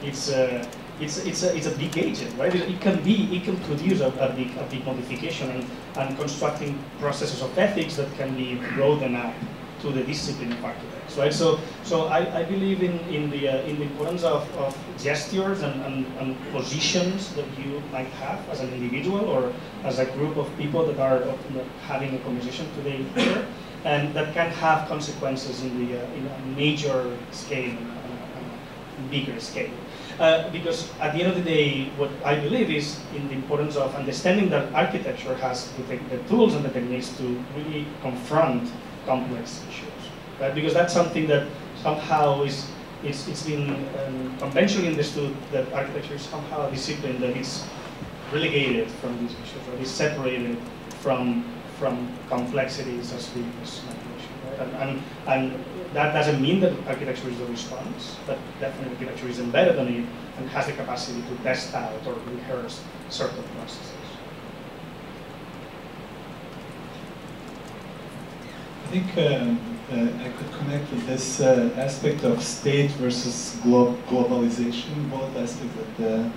it's uh, it's it's a, it's a big agent, right? It can be it can produce a, a big a big modification and, and constructing processes of ethics that can be broadened up to the discipline part of architects, right? So so I, I believe in in the uh, in the importance of, of gestures and, and, and, positions that you might have as an individual or as a group of people that are having a conversation today here, and that can have consequences in the uh, in a major scale, and a, a bigger scale. Uh, because at the end of the day, what I believe is in the importance of understanding that architecture has the, the tools and the techniques to really confront complex issues, right? Because that's something that somehow is it's, it's been um, conventionally understood that architecture is somehow a discipline that is relegated from these issues, or is separated from from complexities as big as right? And, and, and that doesn't mean that architecture is the response, but definitely architecture is embedded in it and has the capacity to test out or rehearse certain processes. I think um, I could connect with this uh, aspect of state versus glo globalization, both aspects that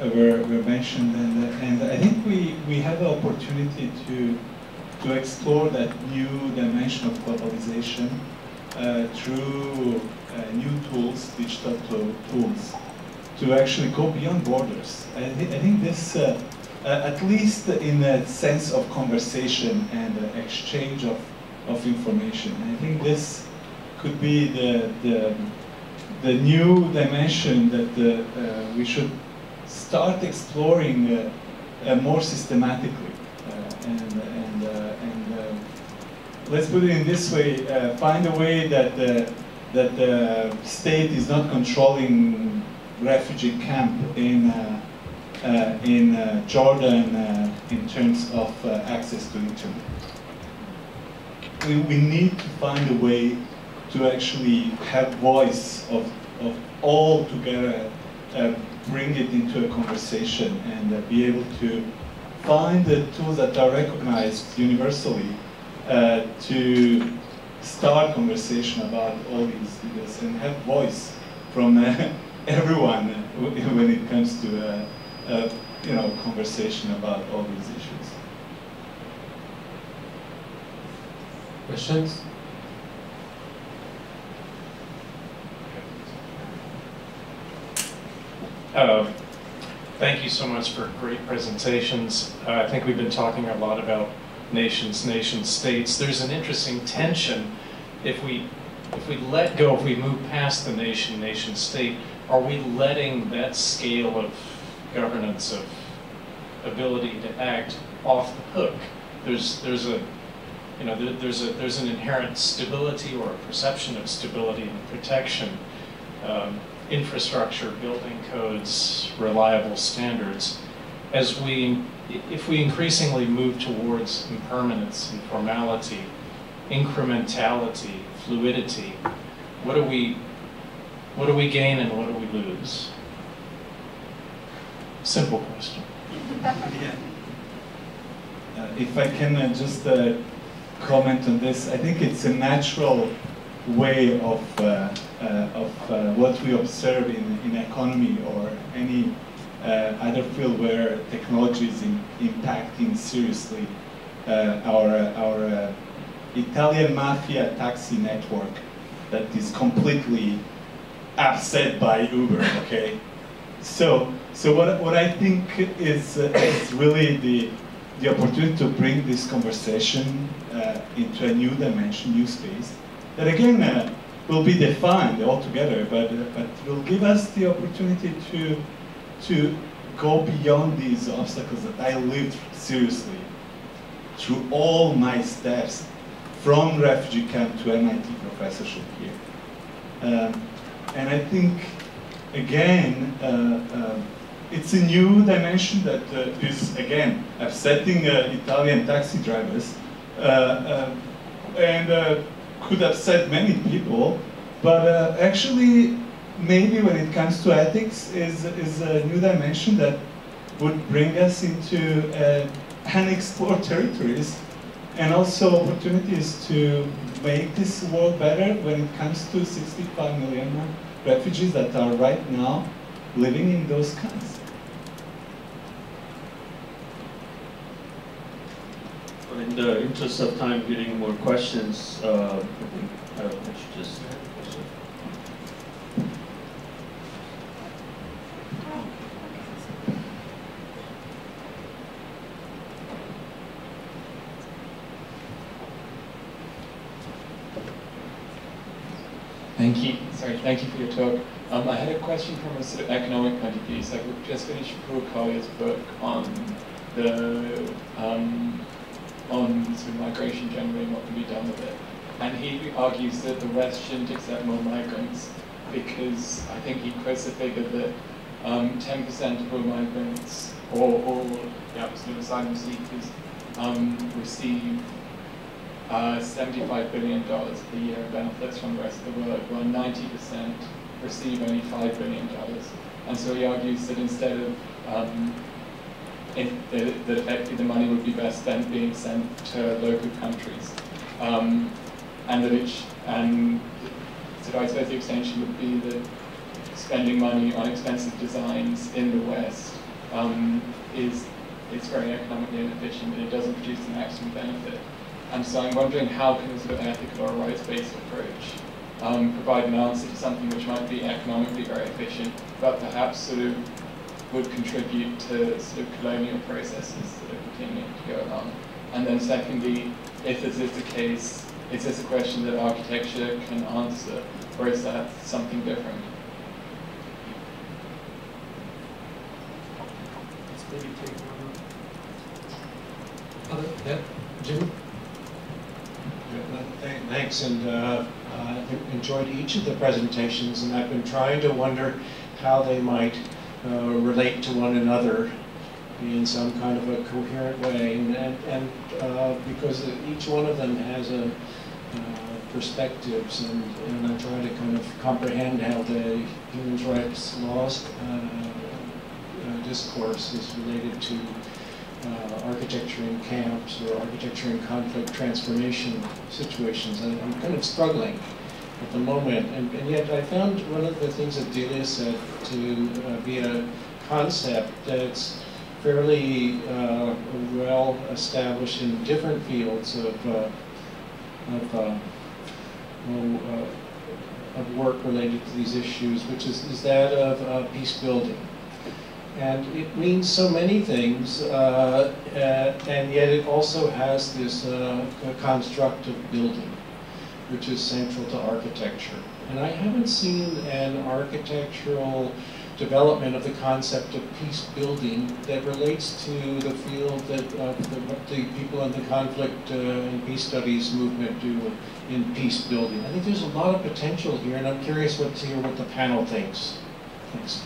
uh, were, were mentioned, and, uh, and I think we, we have an opportunity to, to explore that new dimension of globalization uh, through uh, new tools, digital tools, to actually go beyond borders. I, th I think this, uh, uh, at least in a sense of conversation and exchange of, of information, I think this could be the, the, the new dimension that uh, uh we should start exploring uh, uh, more systematically. and, and, and let's put it in this way, find a way that the, that the state is not controlling refugee camp in uh, uh, in uh, Jordan in terms of access to internet. We, we need to find a way to actually have voice of, of all together, uh, bring it into a conversation and uh, be able to find the tools that are recognized universally uh, to start conversation about all these ideas and have voice from everyone when it comes to a, a you know conversation about all these issues. Questions? Uh, thank you so much for great presentations. Uh, I think we've been talking a lot about nations, nation states. There's an interesting tension if we if we let go, if we move past the nation, nation state, are we letting that scale of governance, of ability to act off the hook? There's, there's a, you know, there, there's a, there's an inherent stability or a perception of stability and protection, um, infrastructure, building codes, reliable standards. As we, if we increasingly move towards impermanence, informality, incrementality, fluidity, what do we what do we gain and what do we lose? Simple question. yeah. Uh, if I can uh, just uh, comment on this, I think it's a natural way of, uh, uh, of uh, what we observe in, in economy or any other field where technology is in, impacting seriously our, our Italian mafia taxi network that is completely upset by Uber, okay? So, so what, what I think is, uh, is really the, the opportunity to bring this conversation uh, into a new dimension, new space, that again uh, will be defined altogether, but, uh, but will give us the opportunity to, to go beyond these obstacles that I lived seriously through all my steps from refugee camp to MIT professorship here. Um, and I think, again, uh, uh, it's a new dimension that uh, is, again, upsetting uh, Italian taxi drivers uh, uh, and could upset many people, but actually, maybe when it comes to ethics, is, is a new dimension that would bring us into uh, unexplored territories and also opportunities to make this world better when it comes to 65 million refugees that are right now living in those camps. Well, in the interest of time, getting more questions, uh, I think uh, I should just Thank you. Sorry, thank you for your talk. Um, I had a question from a sort of economic point of view. So I've just finished Paul Collier's book on the um, on sort of migration generally and what can be done with it. And he argues that the West shouldn't accept more migrants because I think he quotes the figure that 10% um, of all migrants or all yeah, sort of asylum seekers um, receive uh, $75 billion per year in benefits from the rest of the world, while 90% receive only $5 billion. And so he argues that instead of um, that effectively the money would be best spent being sent to local countries. Um, and that it, and so I suppose the extension would be that spending money on expensive designs in the West um, is it's very economically inefficient and it doesn't produce the maximum benefit. And so I'm wondering how can a sort of ethical or rights-based approach um, provide an answer to something which might be economically very efficient, but perhaps sort of would contribute to sort of colonial processes that are continuing to go along. And then secondly, if this is the case, is this a question that architecture can answer, or is that something different? Maybe take one. Other, yeah, Jim? Thanks, and uh, uh, enjoyed each of the presentations, and I've been trying to wonder how they might uh, relate to one another in some kind of a coherent way, and, and, uh, because each one of them has a uh, perspectives, and, and I try to kind of comprehend how the human rights laws uh, discourse is related to uh, architecture in camps or architecture in conflict transformation situations. And I'm kind of struggling at the moment. And, and yet I found one of the things that Delia said to uh, be a concept that's fairly uh, well established in different fields of, uh, of, uh, oh, uh, of work related to these issues, which is, is that of uh, peace building. And it means so many things, and yet it also has this construct of building, which is central to architecture. And I haven't seen an architectural development of the concept of peace building that relates to the field that uh, the, the people in the conflict uh, and peace studies movement do in peace building. I think there's a lot of potential here, and I'm curious what to hear what the panel thinks. Thanks.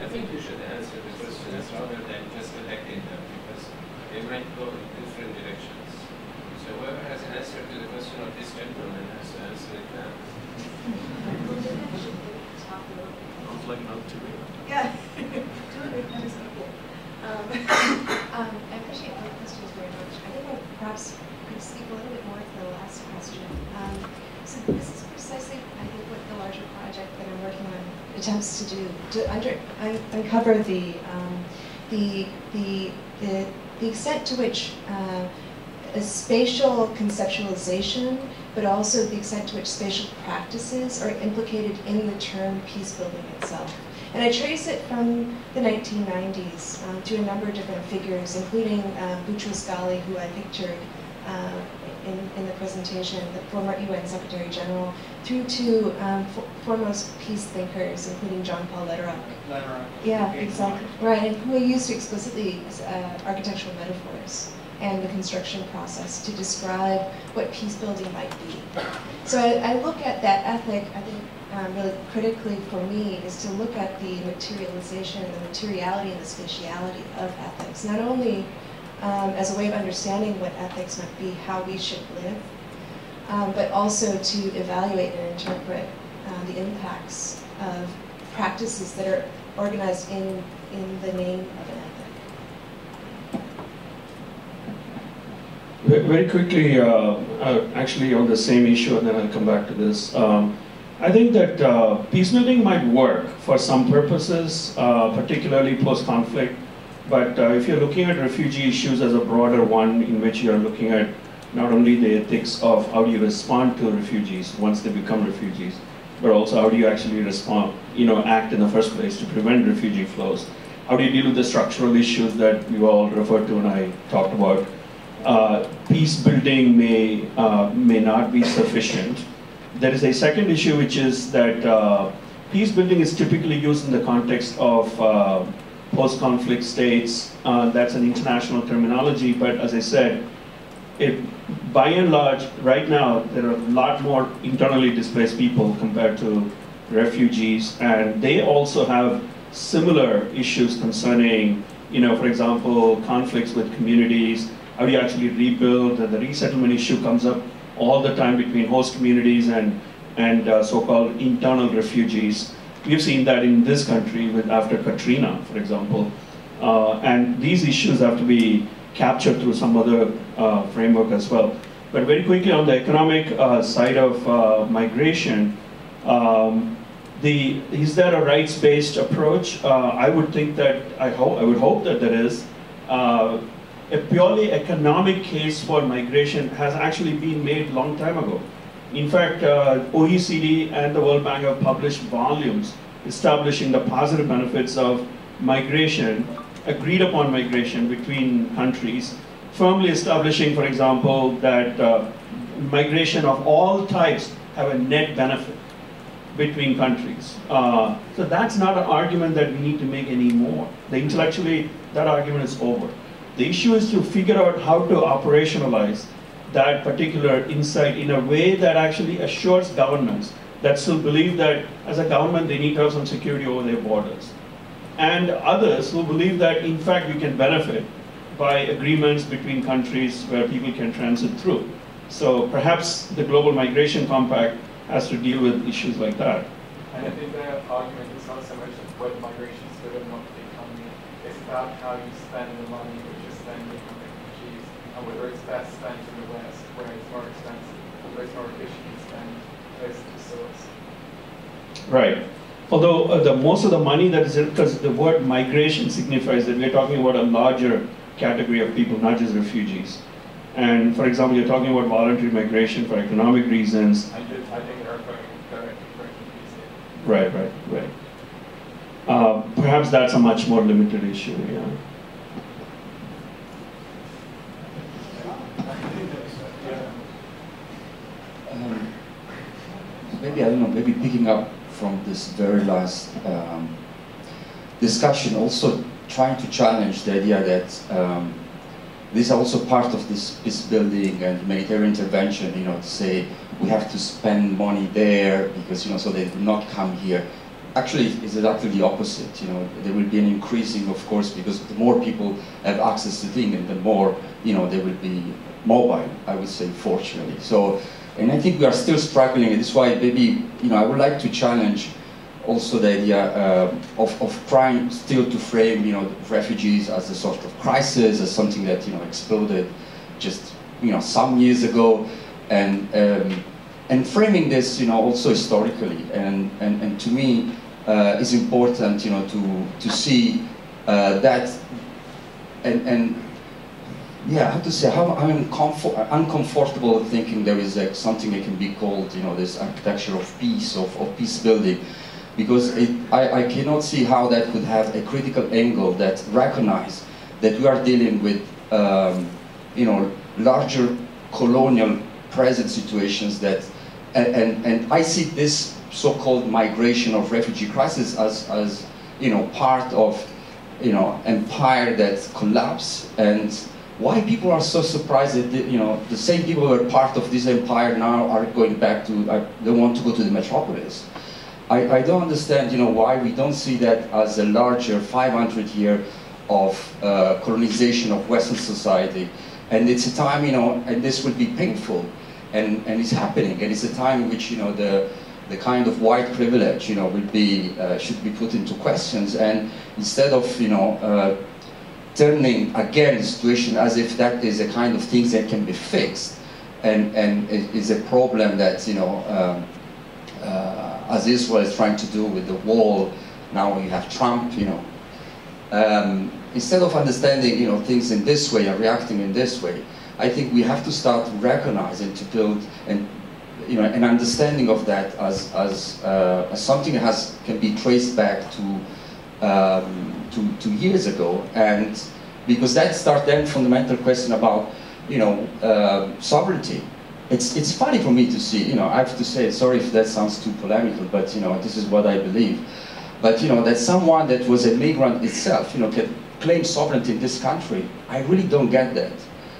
I think you should answer the questions rather than just attacking them because they might go in different directions. So whoever has an answer to the question of this gentleman has to answer it now. Sounds like not to me. Yeah. um, um, I appreciate all the questions very much. I think I perhaps could speak a little bit more to the last question. Um, so this is precisely, I think, what the larger project that I'm working on attempts to do to under, un, uncover the, um, the, the, the, the, extent to which uh, a spatial conceptualization, but also the extent to which spatial practices are implicated in the term peace building itself. And I trace it from the 1990s um, to a number of different figures, including um, Boutros Ghali, who I pictured uh, in, in the presentation, the former UN Secretary General, through to um, foremost peace thinkers, including John Paul Lederach. Lederach. Yeah, exactly. Right, and who used explicitly uh, architectural metaphors and the construction process to describe what peace building might be. So I, I look at that ethic, I think um, really critically for me, is to look at the materialization, the materiality and the spatiality of ethics. Not only um, as a way of understanding what ethics might be, how we should live, um, but also to evaluate and interpret uh, the impacts of practices that are organized in, in the name of an ethic. Very quickly, uh, uh, actually on the same issue, and then I'll come back to this. Um, I think that uh, peacebuilding might work for some purposes, uh, particularly post-conflict but uh, if you're looking at refugee issues as a broader one in which you're looking at not only the ethics of how do you respond to refugees once they become refugees, but also how do you actually respond, you know, act in the first place to prevent refugee flows. How do you deal with the structural issues that you all referred to and I talked about? Uh, peace building may, uh, may not be sufficient. There is a second issue which is that uh, peace building is typically used in the context of uh, post-conflict states. Uh, that's an international terminology, but as I said, it, by and large, right now, there are a lot more internally displaced people compared to refugees, and they also have similar issues concerning, you know, for example, conflicts with communities, how do you actually rebuild, the resettlement issue comes up all the time between host communities and, and uh, so-called internal refugees. We've seen that in this country with after Katrina, for example. Uh, and these issues have to be captured through some other uh, framework as well. But very quickly on the economic uh, side of uh, migration, um, The, is there a rights-based approach? Uh, I would think that, I, hope, I would hope that there is. Uh, a purely economic case for migration has actually been made long time ago. In fact, uh, OECD and the World Bank have published volumes establishing the positive benefits of migration, agreed upon migration between countries, firmly establishing, for example, that uh, migration of all types have a net benefit between countries. Uh, so that's not an argument that we need to make anymore. The intellectually, that argument is over. The issue is to figure out how to operationalize that particular insight in a way that actually assures governments that still believe that as a government they need to have some security over their borders. And others who believe that in fact we can benefit by agreements between countries where people can transit through. So perhaps the Global Migration Compact has to deal with issues like that. And I think the argument is not so much whether migration is good or not the economy. It's about how you spend the money which you're spending on refugees and whether it's best spent in the West where it's more expensive, where it's more efficient to spend close to the source. Right. Although uh, the most of the money that is because the word migration signifies that we're talking about a larger category of people, not just refugees. And for example, you're talking about voluntary migration for economic reasons. I, did, I think they're going directly Right, right, right. Uh, perhaps that's a much more limited issue, yeah. Um, maybe, I don't know, maybe picking up from this very last um, discussion, also trying to challenge the idea that um, this is also part of this peace building and military intervention, you know, to say we have to spend money there because, you know, so they do not come here. Actually, it's exactly the opposite, you know, there will be an increasing, of course, because the more people have access to things and the more, you know, they will be mobile, I would say, fortunately. So, and I think we are still struggling, and this is why maybe, you know, I would like to challenge also the idea uh, of, of trying still to frame, you know, refugees as a sort of crisis, as something that, you know, exploded just, you know, some years ago, and, um, and framing this, you know, also historically, and, and, and to me, uh, it's important, you know, to, to see uh, that, and, and yeah, I have to say, I'm uncomfortable thinking there is like something that can be called, you know, this architecture of peace, of, of peace building. Because it, I, I cannot see how that could have a critical angle that recognize that we are dealing with um, you know larger colonial present situations that and, and, and I see this so-called migration of refugee crisis as, as you know part of you know empire that collapse and why people are so surprised that the, you know the same people who are part of this empire now are going back to uh, they want to go to the metropolis. I, I don't understand, you know, why we don't see that as a larger 500 year of uh, colonization of Western society. And it's a time, you know, and this will be painful, and, and it's happening, and it's a time in which, you know, the, the kind of white privilege, you know, will be, uh, should be put into questions, and instead of, you know, uh, turning again situation as if that is a kind of thing that can be fixed, and, and it is a problem that, you know, um, uh, as Israel is trying to do with the wall. Now we have Trump, you know. Um, instead of understanding, you know, things in this way and reacting in this way, I think we have to start recognizing to build and you know an understanding of that as as, uh, as something that has can be traced back to um, to, to years ago, and because that starts then fundamental question about you know uh, sovereignty it's, it's funny for me to see, you know, I have to say, sorry if that sounds too polemical, but, you know, this is what I believe. But, you know, that someone that was a migrant itself, you know, can claim sovereignty in this country, I really don't get that.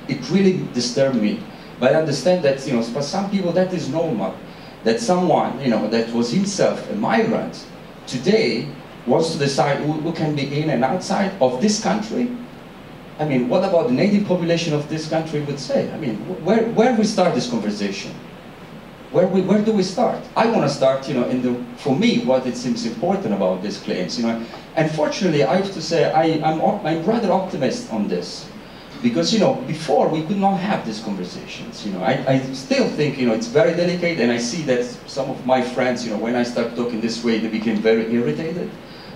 It really disturbed me. But I understand that, you know, for some people that is normal. That someone, you know, that was himself a migrant, today wants to decide who, who can be in and outside of this country I mean, what about the native population of this country would say? I mean, where, where we start this conversation? Where, we, where do we start? I want to start, you know, in the, for me, what it seems important about these claims, you know. Unfortunately, I have to say, I, I'm, I'm rather optimist on this. Because, you know, before we could not have these conversations, you know. I, I still think, you know, it's very delicate and I see that some of my friends, you know, when I start talking this way, they became very irritated.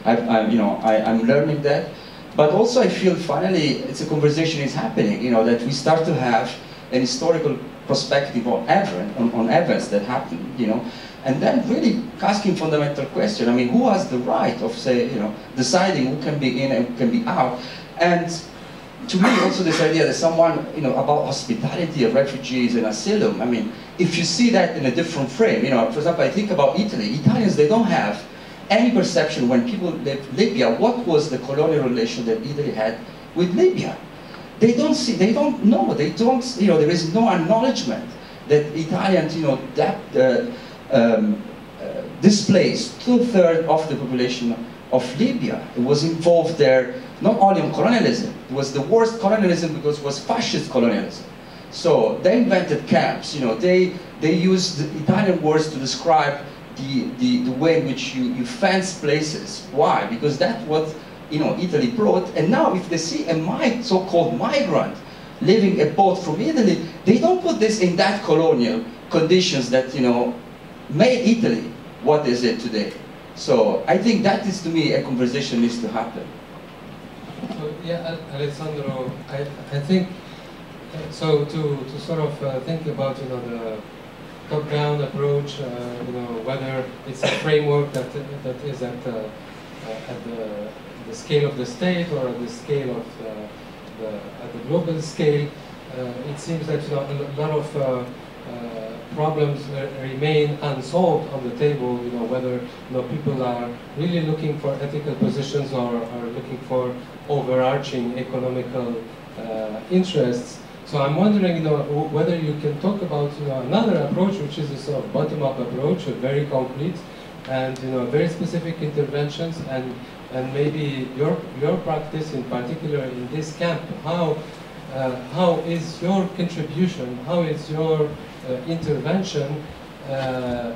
I, I you know, I, I'm learning that. But also I feel finally it's a conversation is happening, you know, that we start to have an historical perspective on, event, on, on events that happen, you know, and then really asking fundamental question. I mean, who has the right of, say, you know, deciding who can be in and who can be out? And to me, also this idea that someone, you know, about hospitality of refugees and asylum, I mean, if you see that in a different frame, you know, for example, I think about Italy. Italians, they don't have any perception when people left Libya, what was the colonial relation that Italy had with Libya? They don't see, they don't know, they don't, you know, there is no acknowledgement that Italians, you know, that, uh, um, uh, displaced two-thirds of the population of Libya. It was involved there not only in colonialism, it was the worst colonialism because it was fascist colonialism. So they invented camps, you know, they, they used the Italian words to describe the, the, the way in which you, you fence places. Why? Because that's what you know, Italy brought. And now if they see a so-called migrant living a boat from Italy, they don't put this in that colonial conditions that, you know, made Italy what is it today. So I think that is to me a conversation needs to happen. So, yeah, Alessandro, I, I think, uh, so to, to sort of uh, think about, you know, the top-down approach, uh, you know, whether it's a framework that, that is at, uh, uh, at the, the scale of the state or at the scale of the, the at the global scale, it seems that you know, a lot of problems remain unsolved on the table, you know, whether you know, people are really looking for ethical positions or are looking for overarching economical uh, interests. So I'm wondering, you know, whether you can talk about, you know, another approach, which is a sort of bottom-up approach, a very concrete, and you know, very specific interventions, and and maybe your your practice in particular in this camp, how uh, how is your contribution, how is your uh, intervention uh,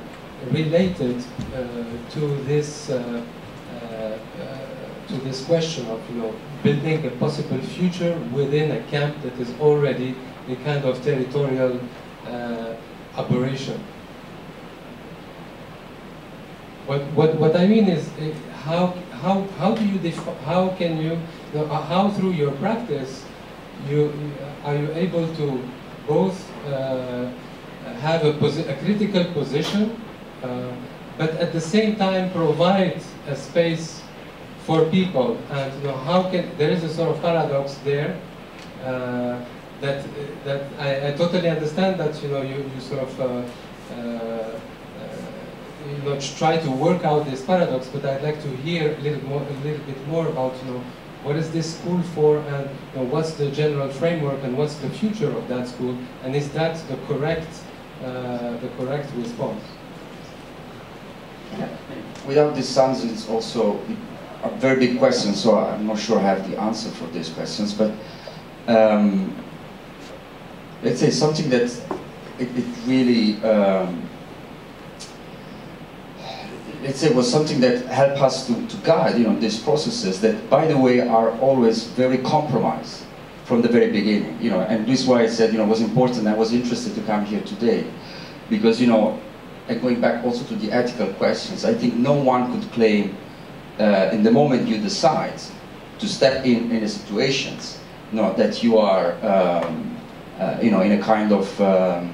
related uh, to this uh, uh, to this question of you know building a possible future within a camp that is already a kind of territorial uh, aberration. What, what, what I mean is, eh, how, how, how do you how can you, you know, how through your practice, you, are you able to both uh, have a, a, critical position, uh, but at the same time provide a space for people. And you know, how can there is a sort of paradox there uh, that that I, I, totally understand that you know you, you sort of uh, uh, you know try to work out this paradox, but I'd like to hear a little more a little bit more about you know what is this school for and you know, what's the general framework and what's the future of that school and is that the correct uh, the correct response? Yeah. Without this sounds, it's also a very big question, so I'm not sure I have the answer for these questions, but um, let's say something that it, it really, um, let's say was something that helped us to, to guide, you know, these processes that, by the way, are always very compromised from the very beginning, you know, and this is why I said, you know, it was important, I was interested to come here today, because, you know, and going back also to the ethical questions, I think no one could claim uh, in the moment you decide to step in in a situations, you know, that you are, um, uh, you know, in a kind of um,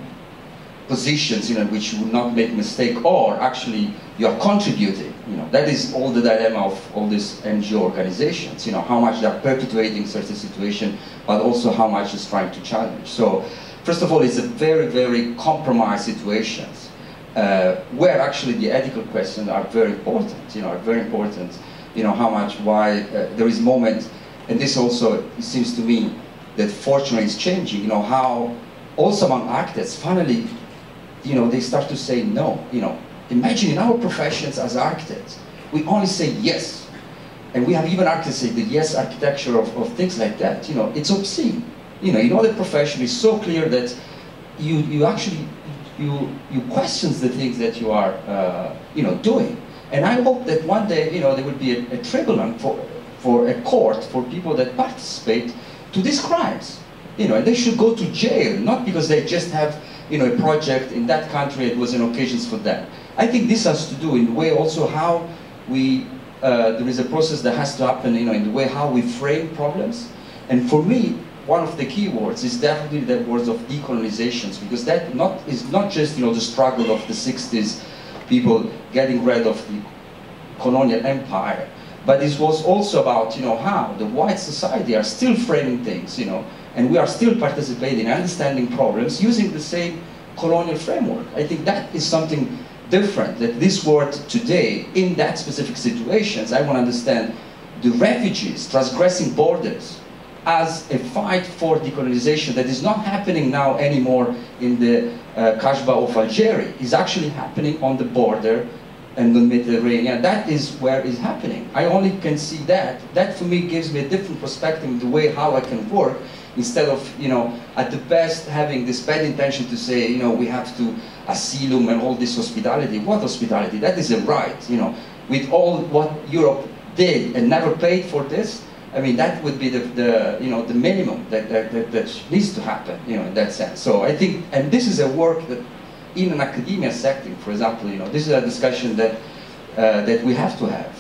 positions, you know, which you will not make mistake, or actually you are contributing. You know, that is all the dilemma of all these NGO organizations. You know, how much they are perpetuating certain situation, but also how much is trying to challenge. So, first of all, it's a very, very compromised situations uh, where actually the ethical questions are very important, you know, are very important, you know, how much, why, uh, there is moment, and this also, seems to me, that fortunately is changing, you know, how also among architects, finally, you know, they start to say no, you know, imagine in our professions as architects, we only say yes, and we have even architects say the yes architecture of, of things like that, you know, it's obscene. You know, in other profession, it's so clear that you, you actually you, you questions the things that you are, uh, you know, doing. And I hope that one day, you know, there will be a, a tribunal for, for a court for people that participate to these crimes. You know, and they should go to jail, not because they just have you know, a project in that country, it was an occasion for that. I think this has to do in the way also how we, uh, there is a process that has to happen, you know, in the way how we frame problems. And for me, one of the key words is definitely the words of decolonizations, because that not, is not just, you know, the struggle of the 60s, people getting rid of the colonial empire, but it was also about, you know, how the white society are still framing things, you know, and we are still participating, in understanding problems using the same colonial framework. I think that is something different, that this word today, in that specific situations, I want to understand the refugees transgressing borders as a fight for decolonization that is not happening now anymore in the uh, Casbah of Algeria. is actually happening on the border and the Mediterranean. That is where it's happening. I only can see that. That for me gives me a different perspective the way how I can work instead of, you know, at the best having this bad intention to say, you know, we have to asylum and all this hospitality. What hospitality? That is a right, you know. With all what Europe did and never paid for this, I mean, that would be the, the you know, the minimum that, that, that, that needs to happen, you know, in that sense. So I think, and this is a work that in an academia setting, for example, you know, this is a discussion that, uh, that we have to have.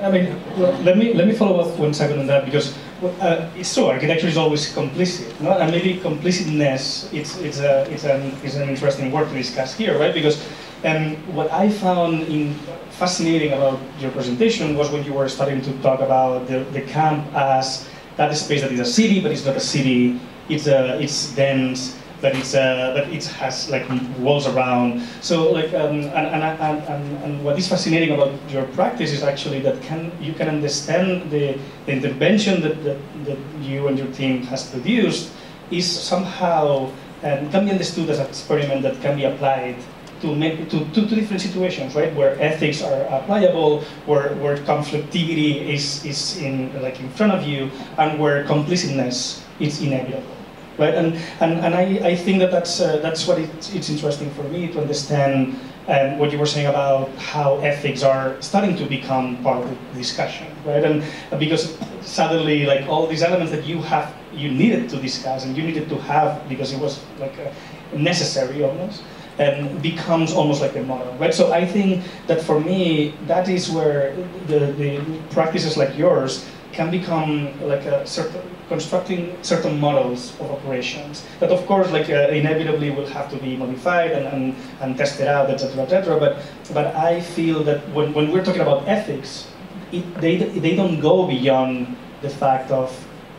I mean, let me let me follow up one second on that because uh, it's true. Architecture is always complicit, no? and maybe complicitness it's it's a it's an is an interesting word to discuss here, right? Because um, what I found in fascinating about your presentation was when you were starting to talk about the, the camp as that space that is a city, but it's not a city. It's a it's dense but it's but it has like walls around. So like um, and, and, and, and, what is fascinating about your practice is actually that can you can understand the, the intervention that, that, that you and your team has produced is somehow um, can be understood as an experiment that can be applied to, make, to, to, different situations, right? Where ethics are applicable, where, where conflictivity is, is in, like in front of you, and where complicitness is inevitable right? And and, and I, I think that that's uh, that's what it, it's interesting for me to understand um, what you were saying about how ethics are starting to become part of the discussion, right? And uh, because suddenly, like all these elements that you have, you needed to discuss and you needed to have because it was like uh, necessary almost. Um, becomes almost like a model, right? So I think that for me, that is where the, the practices like yours can become like a certain constructing certain models of operations that of course like uh, inevitably will have to be modified and, and, and tested out etc etc but but I feel that when, when we're talking about ethics it, they, they don't go beyond the fact of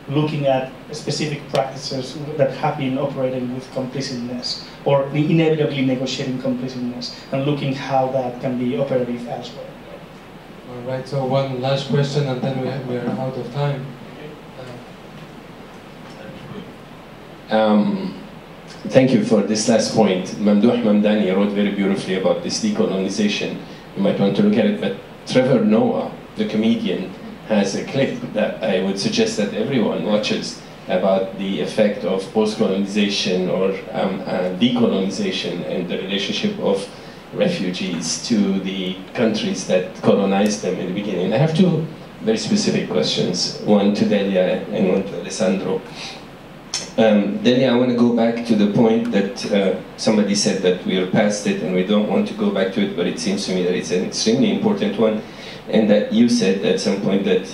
looking at specific practices that have been operating with complicitness or inevitably negotiating complicitness and looking how that can be operative elsewhere. All right, so one last question and then we, have, we are out of time. Um, thank you for this last point. Mahmood Mamdani wrote very beautifully about this decolonization. You might want to look at it, but Trevor Noah, the comedian, has a clip that I would suggest that everyone watches about the effect of post-colonization or um, uh, decolonization and the relationship of refugees to the countries that colonized them in the beginning. I have two very specific questions, one to Delia and one to Alessandro. Um, Delia, I want to go back to the point that uh, somebody said that we are past it and we don't want to go back to it, but it seems to me that it's an extremely important one, and that you said at some point that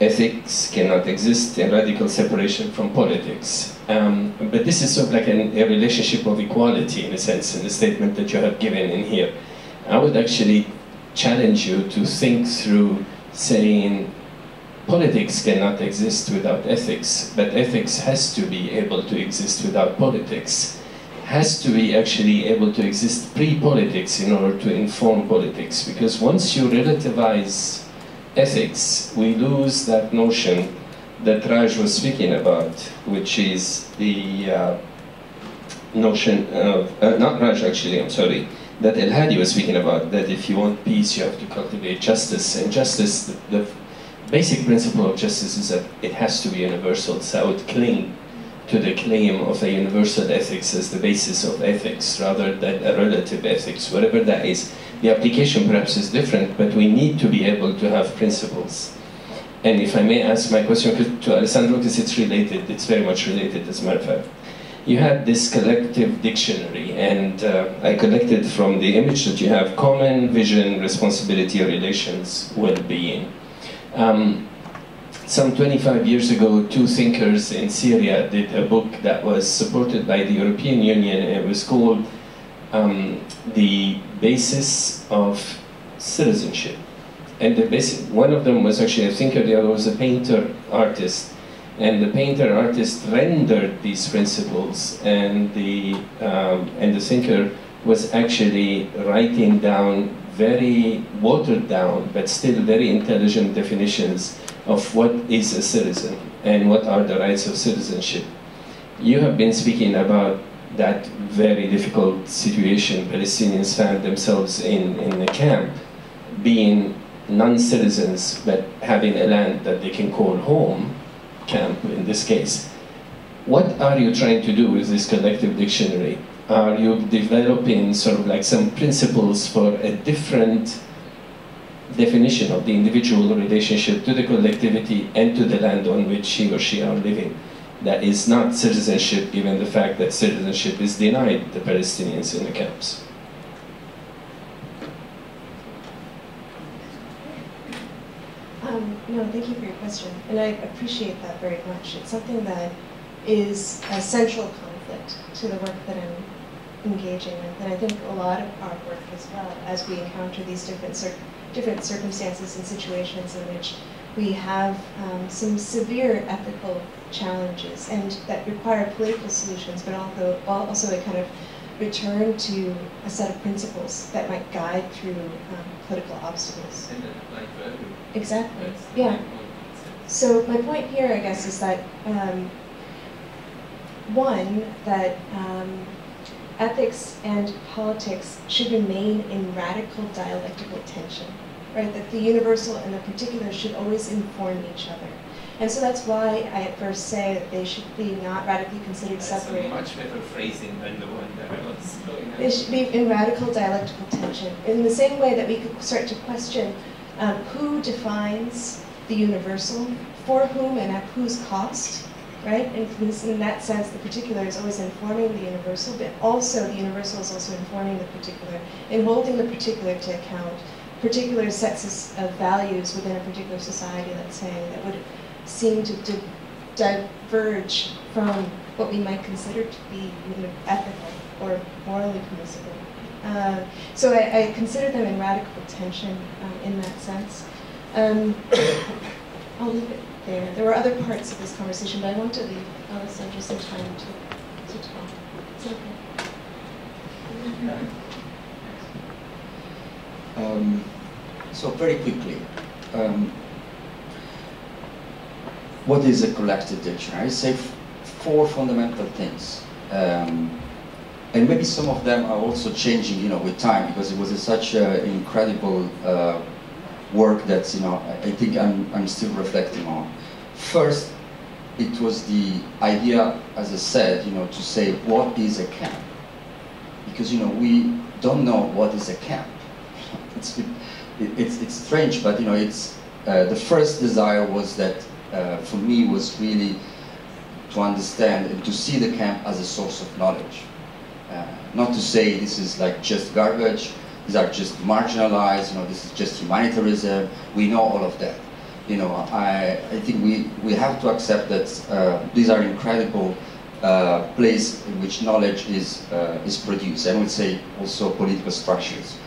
ethics cannot exist in radical separation from politics. Um, but this is sort of like an, a relationship of equality in a sense in the statement that you have given in here. I would actually challenge you to think through saying politics cannot exist without ethics, but ethics has to be able to exist without politics, has to be actually able to exist pre-politics in order to inform politics, because once you relativize ethics, we lose that notion that Raj was speaking about, which is the uh, notion of, uh, not Raj actually, I'm sorry, that El Hadi was speaking about, that if you want peace, you have to cultivate justice, and justice, the, the basic principle of justice is that it has to be universal, so I would cling to the claim of a universal ethics as the basis of ethics rather than a relative ethics, whatever that is. The application perhaps is different, but we need to be able to have principles. And if I may ask my question to Alessandro, because it's related, it's very much related as a matter of fact. You had this collective dictionary, and uh, I collected from the image that you have common vision, responsibility, relations, well-being. Um, some 25 years ago, two thinkers in Syria did a book that was supported by the European Union. It was called um, The Basis of Citizenship. And the basic, one of them was actually a thinker, the other was a painter artist. And the painter artist rendered these principles, and the, um, and the thinker was actually writing down very watered down, but still very intelligent definitions of what is a citizen and what are the rights of citizenship. You have been speaking about that very difficult situation Palestinians found themselves in, in a camp, being non-citizens but having a land that they can call home, camp in this case. What are you trying to do with this collective dictionary? Are you developing sort of like some principles for a different definition of the individual relationship to the collectivity and to the land on which he or she are living? That is not citizenship, given the fact that citizenship is denied the Palestinians in the camps. Um, no, thank you for your question, and I appreciate that very much. It's something that is a central conflict to the work that I'm engaging with, and I think a lot of our work as well, as we encounter these different cir different circumstances and situations in which we have um, some severe ethical challenges and that require political solutions, but also also a kind of return to a set of principles that might guide through um, political obstacles. Exactly. Yeah. So my point here, I guess, is that um, one that um, ethics and politics should remain in radical dialectical tension, right? That the universal and the particular should always inform each other. And so that's why I at first say that they should be not radically considered That's separated. much better phrasing than the one that I was going They should be in radical dialectical tension. In the same way that we could start to question um, who defines the universal, for whom and at whose cost, right? And in, in that sense, the particular is always informing the universal, but also the universal is also informing the particular and holding the particular to account. Particular sets of values within a particular society, let's say, that would seem to, to diverge from what we might consider to be know, ethical or morally permissible. Uh, so I, I, consider them in radical tension um, in that sense. Um, I'll leave it there. There were other parts of this conversation, but I want to leave Alessandro some time to, to talk. Okay? Um, so very quickly, um, what is a collective dictionary? I say four fundamental things. Um, and maybe some of them are also changing, you know, with time because it was a, such an incredible uh, work that, you know, I, think I'm, I'm still reflecting on. First, it was the idea, as I said, you know, to say what is a camp? Because, you know, we don't know what is a camp. it, it's, it's strange, but, you know, it's, uh, the first desire was that, uh, for me, was really to understand and to see the camp as a source of knowledge. Uh, not to say this is like just garbage, these are just marginalized, you know, this is just humanitarianism, we know all of that. You know, I, I think we, we have to accept that uh, these are incredible uh, place in which knowledge is, uh, is produced, and I would say also political structures.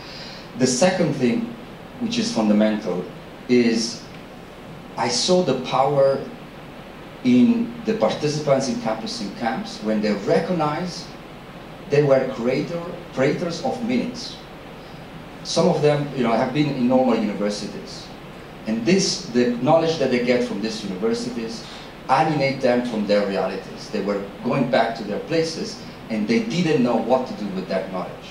The second thing, which is fundamental, is I saw the power in the participants in campus in camps when they recognize they were creator, creators of meanings. Some of them, you know, have been in normal universities. And this, the knowledge that they get from these universities, alienate them from their realities. They were going back to their places and they didn't know what to do with that knowledge.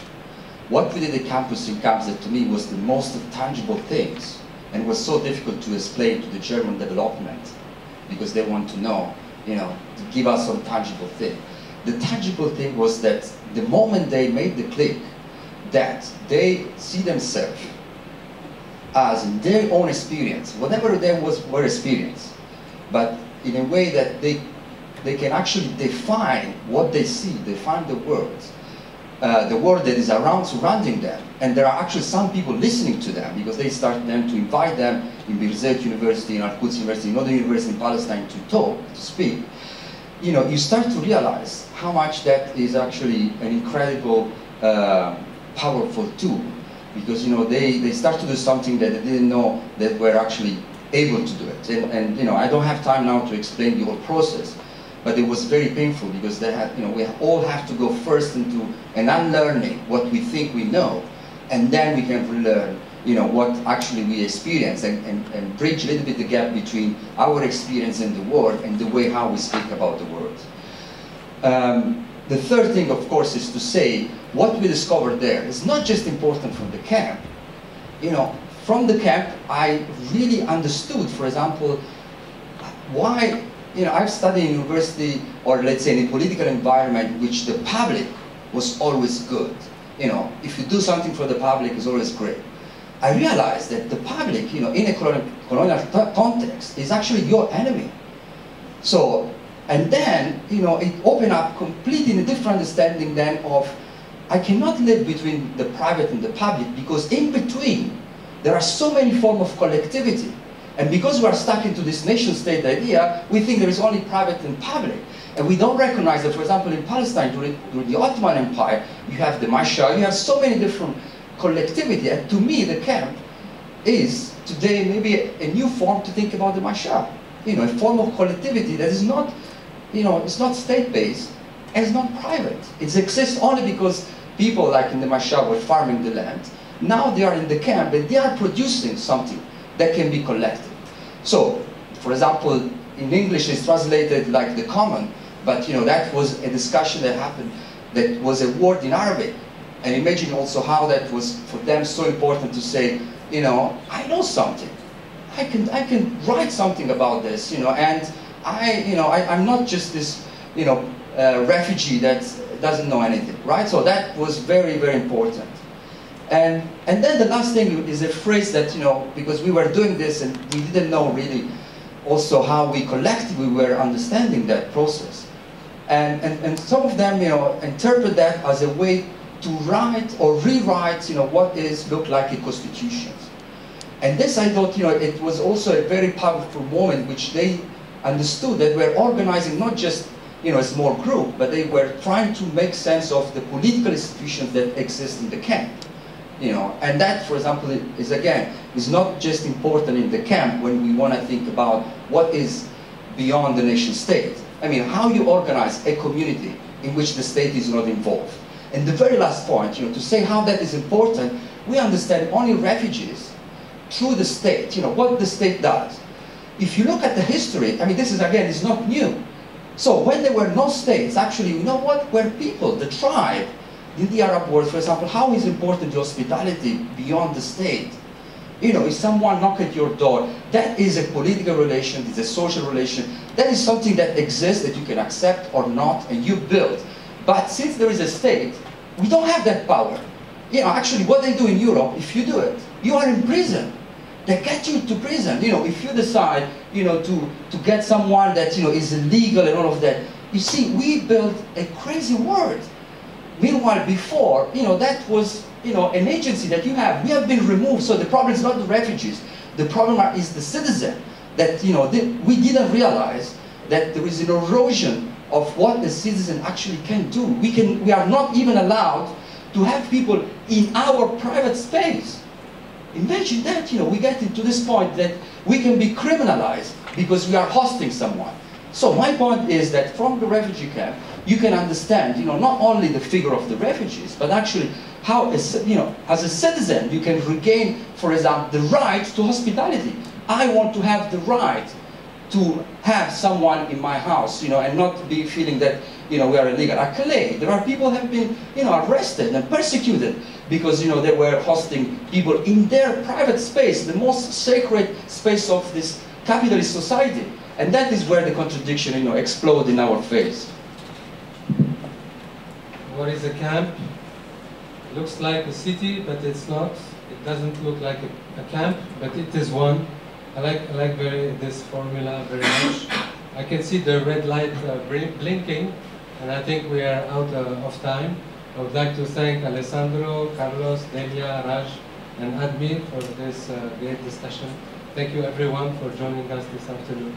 What we did at Campus in Camps that to me was the most tangible things and was so difficult to explain to the German development because they want to know, you know, to give us some tangible thing. The tangible thing was that the moment they made the click, that they see themselves as in their own experience, whatever they was were experience, but in a way that they they can actually define what they see, define the world, uh, the world that is around surrounding them. And there are actually some people listening to them because they start then to invite them in Birzeit University, in Al-Quds University, in other universities in Palestine to talk, to speak. You know, you start to realize how much that is actually an incredible, uh, powerful tool. Because, you know, they, they start to do something that they didn't know that we're actually able to do it. And, and you know, I don't have time now to explain the whole process but it was very painful because they had, you know, we all have to go first into an unlearning what we think we know, and then we can relearn, you know, what actually we experience and, and, and bridge a little bit the gap between our experience in the world and the way how we speak about the world. Um, the third thing, of course, is to say what we discovered there is not just important from the camp. You know, from the camp, I really understood, for example, why you know, I've studied in university, or let's say in a political environment, which the public was always good. You know, if you do something for the public, it's always great. I realized that the public, you know, in a colonial, context, is actually your enemy. So, and then, you know, it opened up completely a different understanding then of, I cannot live between the private and the public because in between, there are so many forms of collectivity and because we are stuck into this nation-state idea, we think there is only private and public. And we don't recognize that, for example, in Palestine, during, during the Ottoman Empire, you have the Musha, you have so many different collectivity. And to me, the camp is today maybe a, a new form to think about the Musha. You know, a form of collectivity that is not, you know, it's not state-based and it's not private. It exists only because people like in the Musha were farming the land. Now they are in the camp and they are producing something that can be collected. So, for example, in English it's translated like the common, but you know that was a discussion that happened that was a word in Arabic. And imagine also how that was for them so important to say, you know, I know something. I can I can write something about this, you know, and I, you know, I, am not just this, you know, uh, refugee that doesn't know anything, right? So that was very, very important. And, and then the last thing is a phrase that, you know, because we were doing this and we didn't know really also how we collectively were understanding that process. And, and, and some of them, you know, interpret that as a way to write or rewrite, you know, what is look like a constitution. And this, I thought, you know, it was also a very powerful moment which they understood that we're organizing not just, you know, a small group, but they were trying to make sense of the political institutions that exist in the camp. You know, and that, for example, is again, is not just important in the camp when we want to think about what is beyond the nation state. I mean, how you organize a community in which the state is not involved. And the very last point, you know, to say how that is important, we understand only refugees through the state, you know, what the state does. If you look at the history, I mean, this is again, is not new. So when there were no states, actually, you know what, were people, the tribe, in the Arab world, for example, how is important hospitality beyond the state? You know, if someone knocks at your door, that is a political relation, it's a social relation. That is something that exists that you can accept or not, and you build. But since there is a state, we don't have that power. You know, actually, what they do in Europe, if you do it, you are in prison. They get you to prison. You know, if you decide, you know, to, to get someone that, you know, is illegal and all of that. You see, we built a crazy world. Meanwhile, before, you know, that was, you know, an agency that you have. We have been removed, so the problem is not the refugees. The problem is the citizen that, you know, we didn't realize that there is an erosion of what the citizen actually can do. We, can, we are not even allowed to have people in our private space. Imagine that, you know, we get into this point that we can be criminalized because we are hosting someone. So my point is that from the refugee camp, you can understand, you know, not only the figure of the refugees, but actually how, you know, as a citizen, you can regain, for example, the right to hospitality. I want to have the right to have someone in my house, you know, and not be feeling that, you know, we are illegal. Calais, there are people have been, you know, arrested and persecuted because, you know, they were hosting people in their private space, the most sacred space of this capitalist society. And that is where the contradiction, you know, explode in our face. What is a camp? It looks like a city, but it's not. It doesn't look like a, a camp, but it is one. I like, I like very, this formula very much. I can see the red light uh, blinking, and I think we are out uh, of time. I would like to thank Alessandro, Carlos, Delia, Raj, and Admir for this uh, great discussion. Thank you everyone for joining us this afternoon.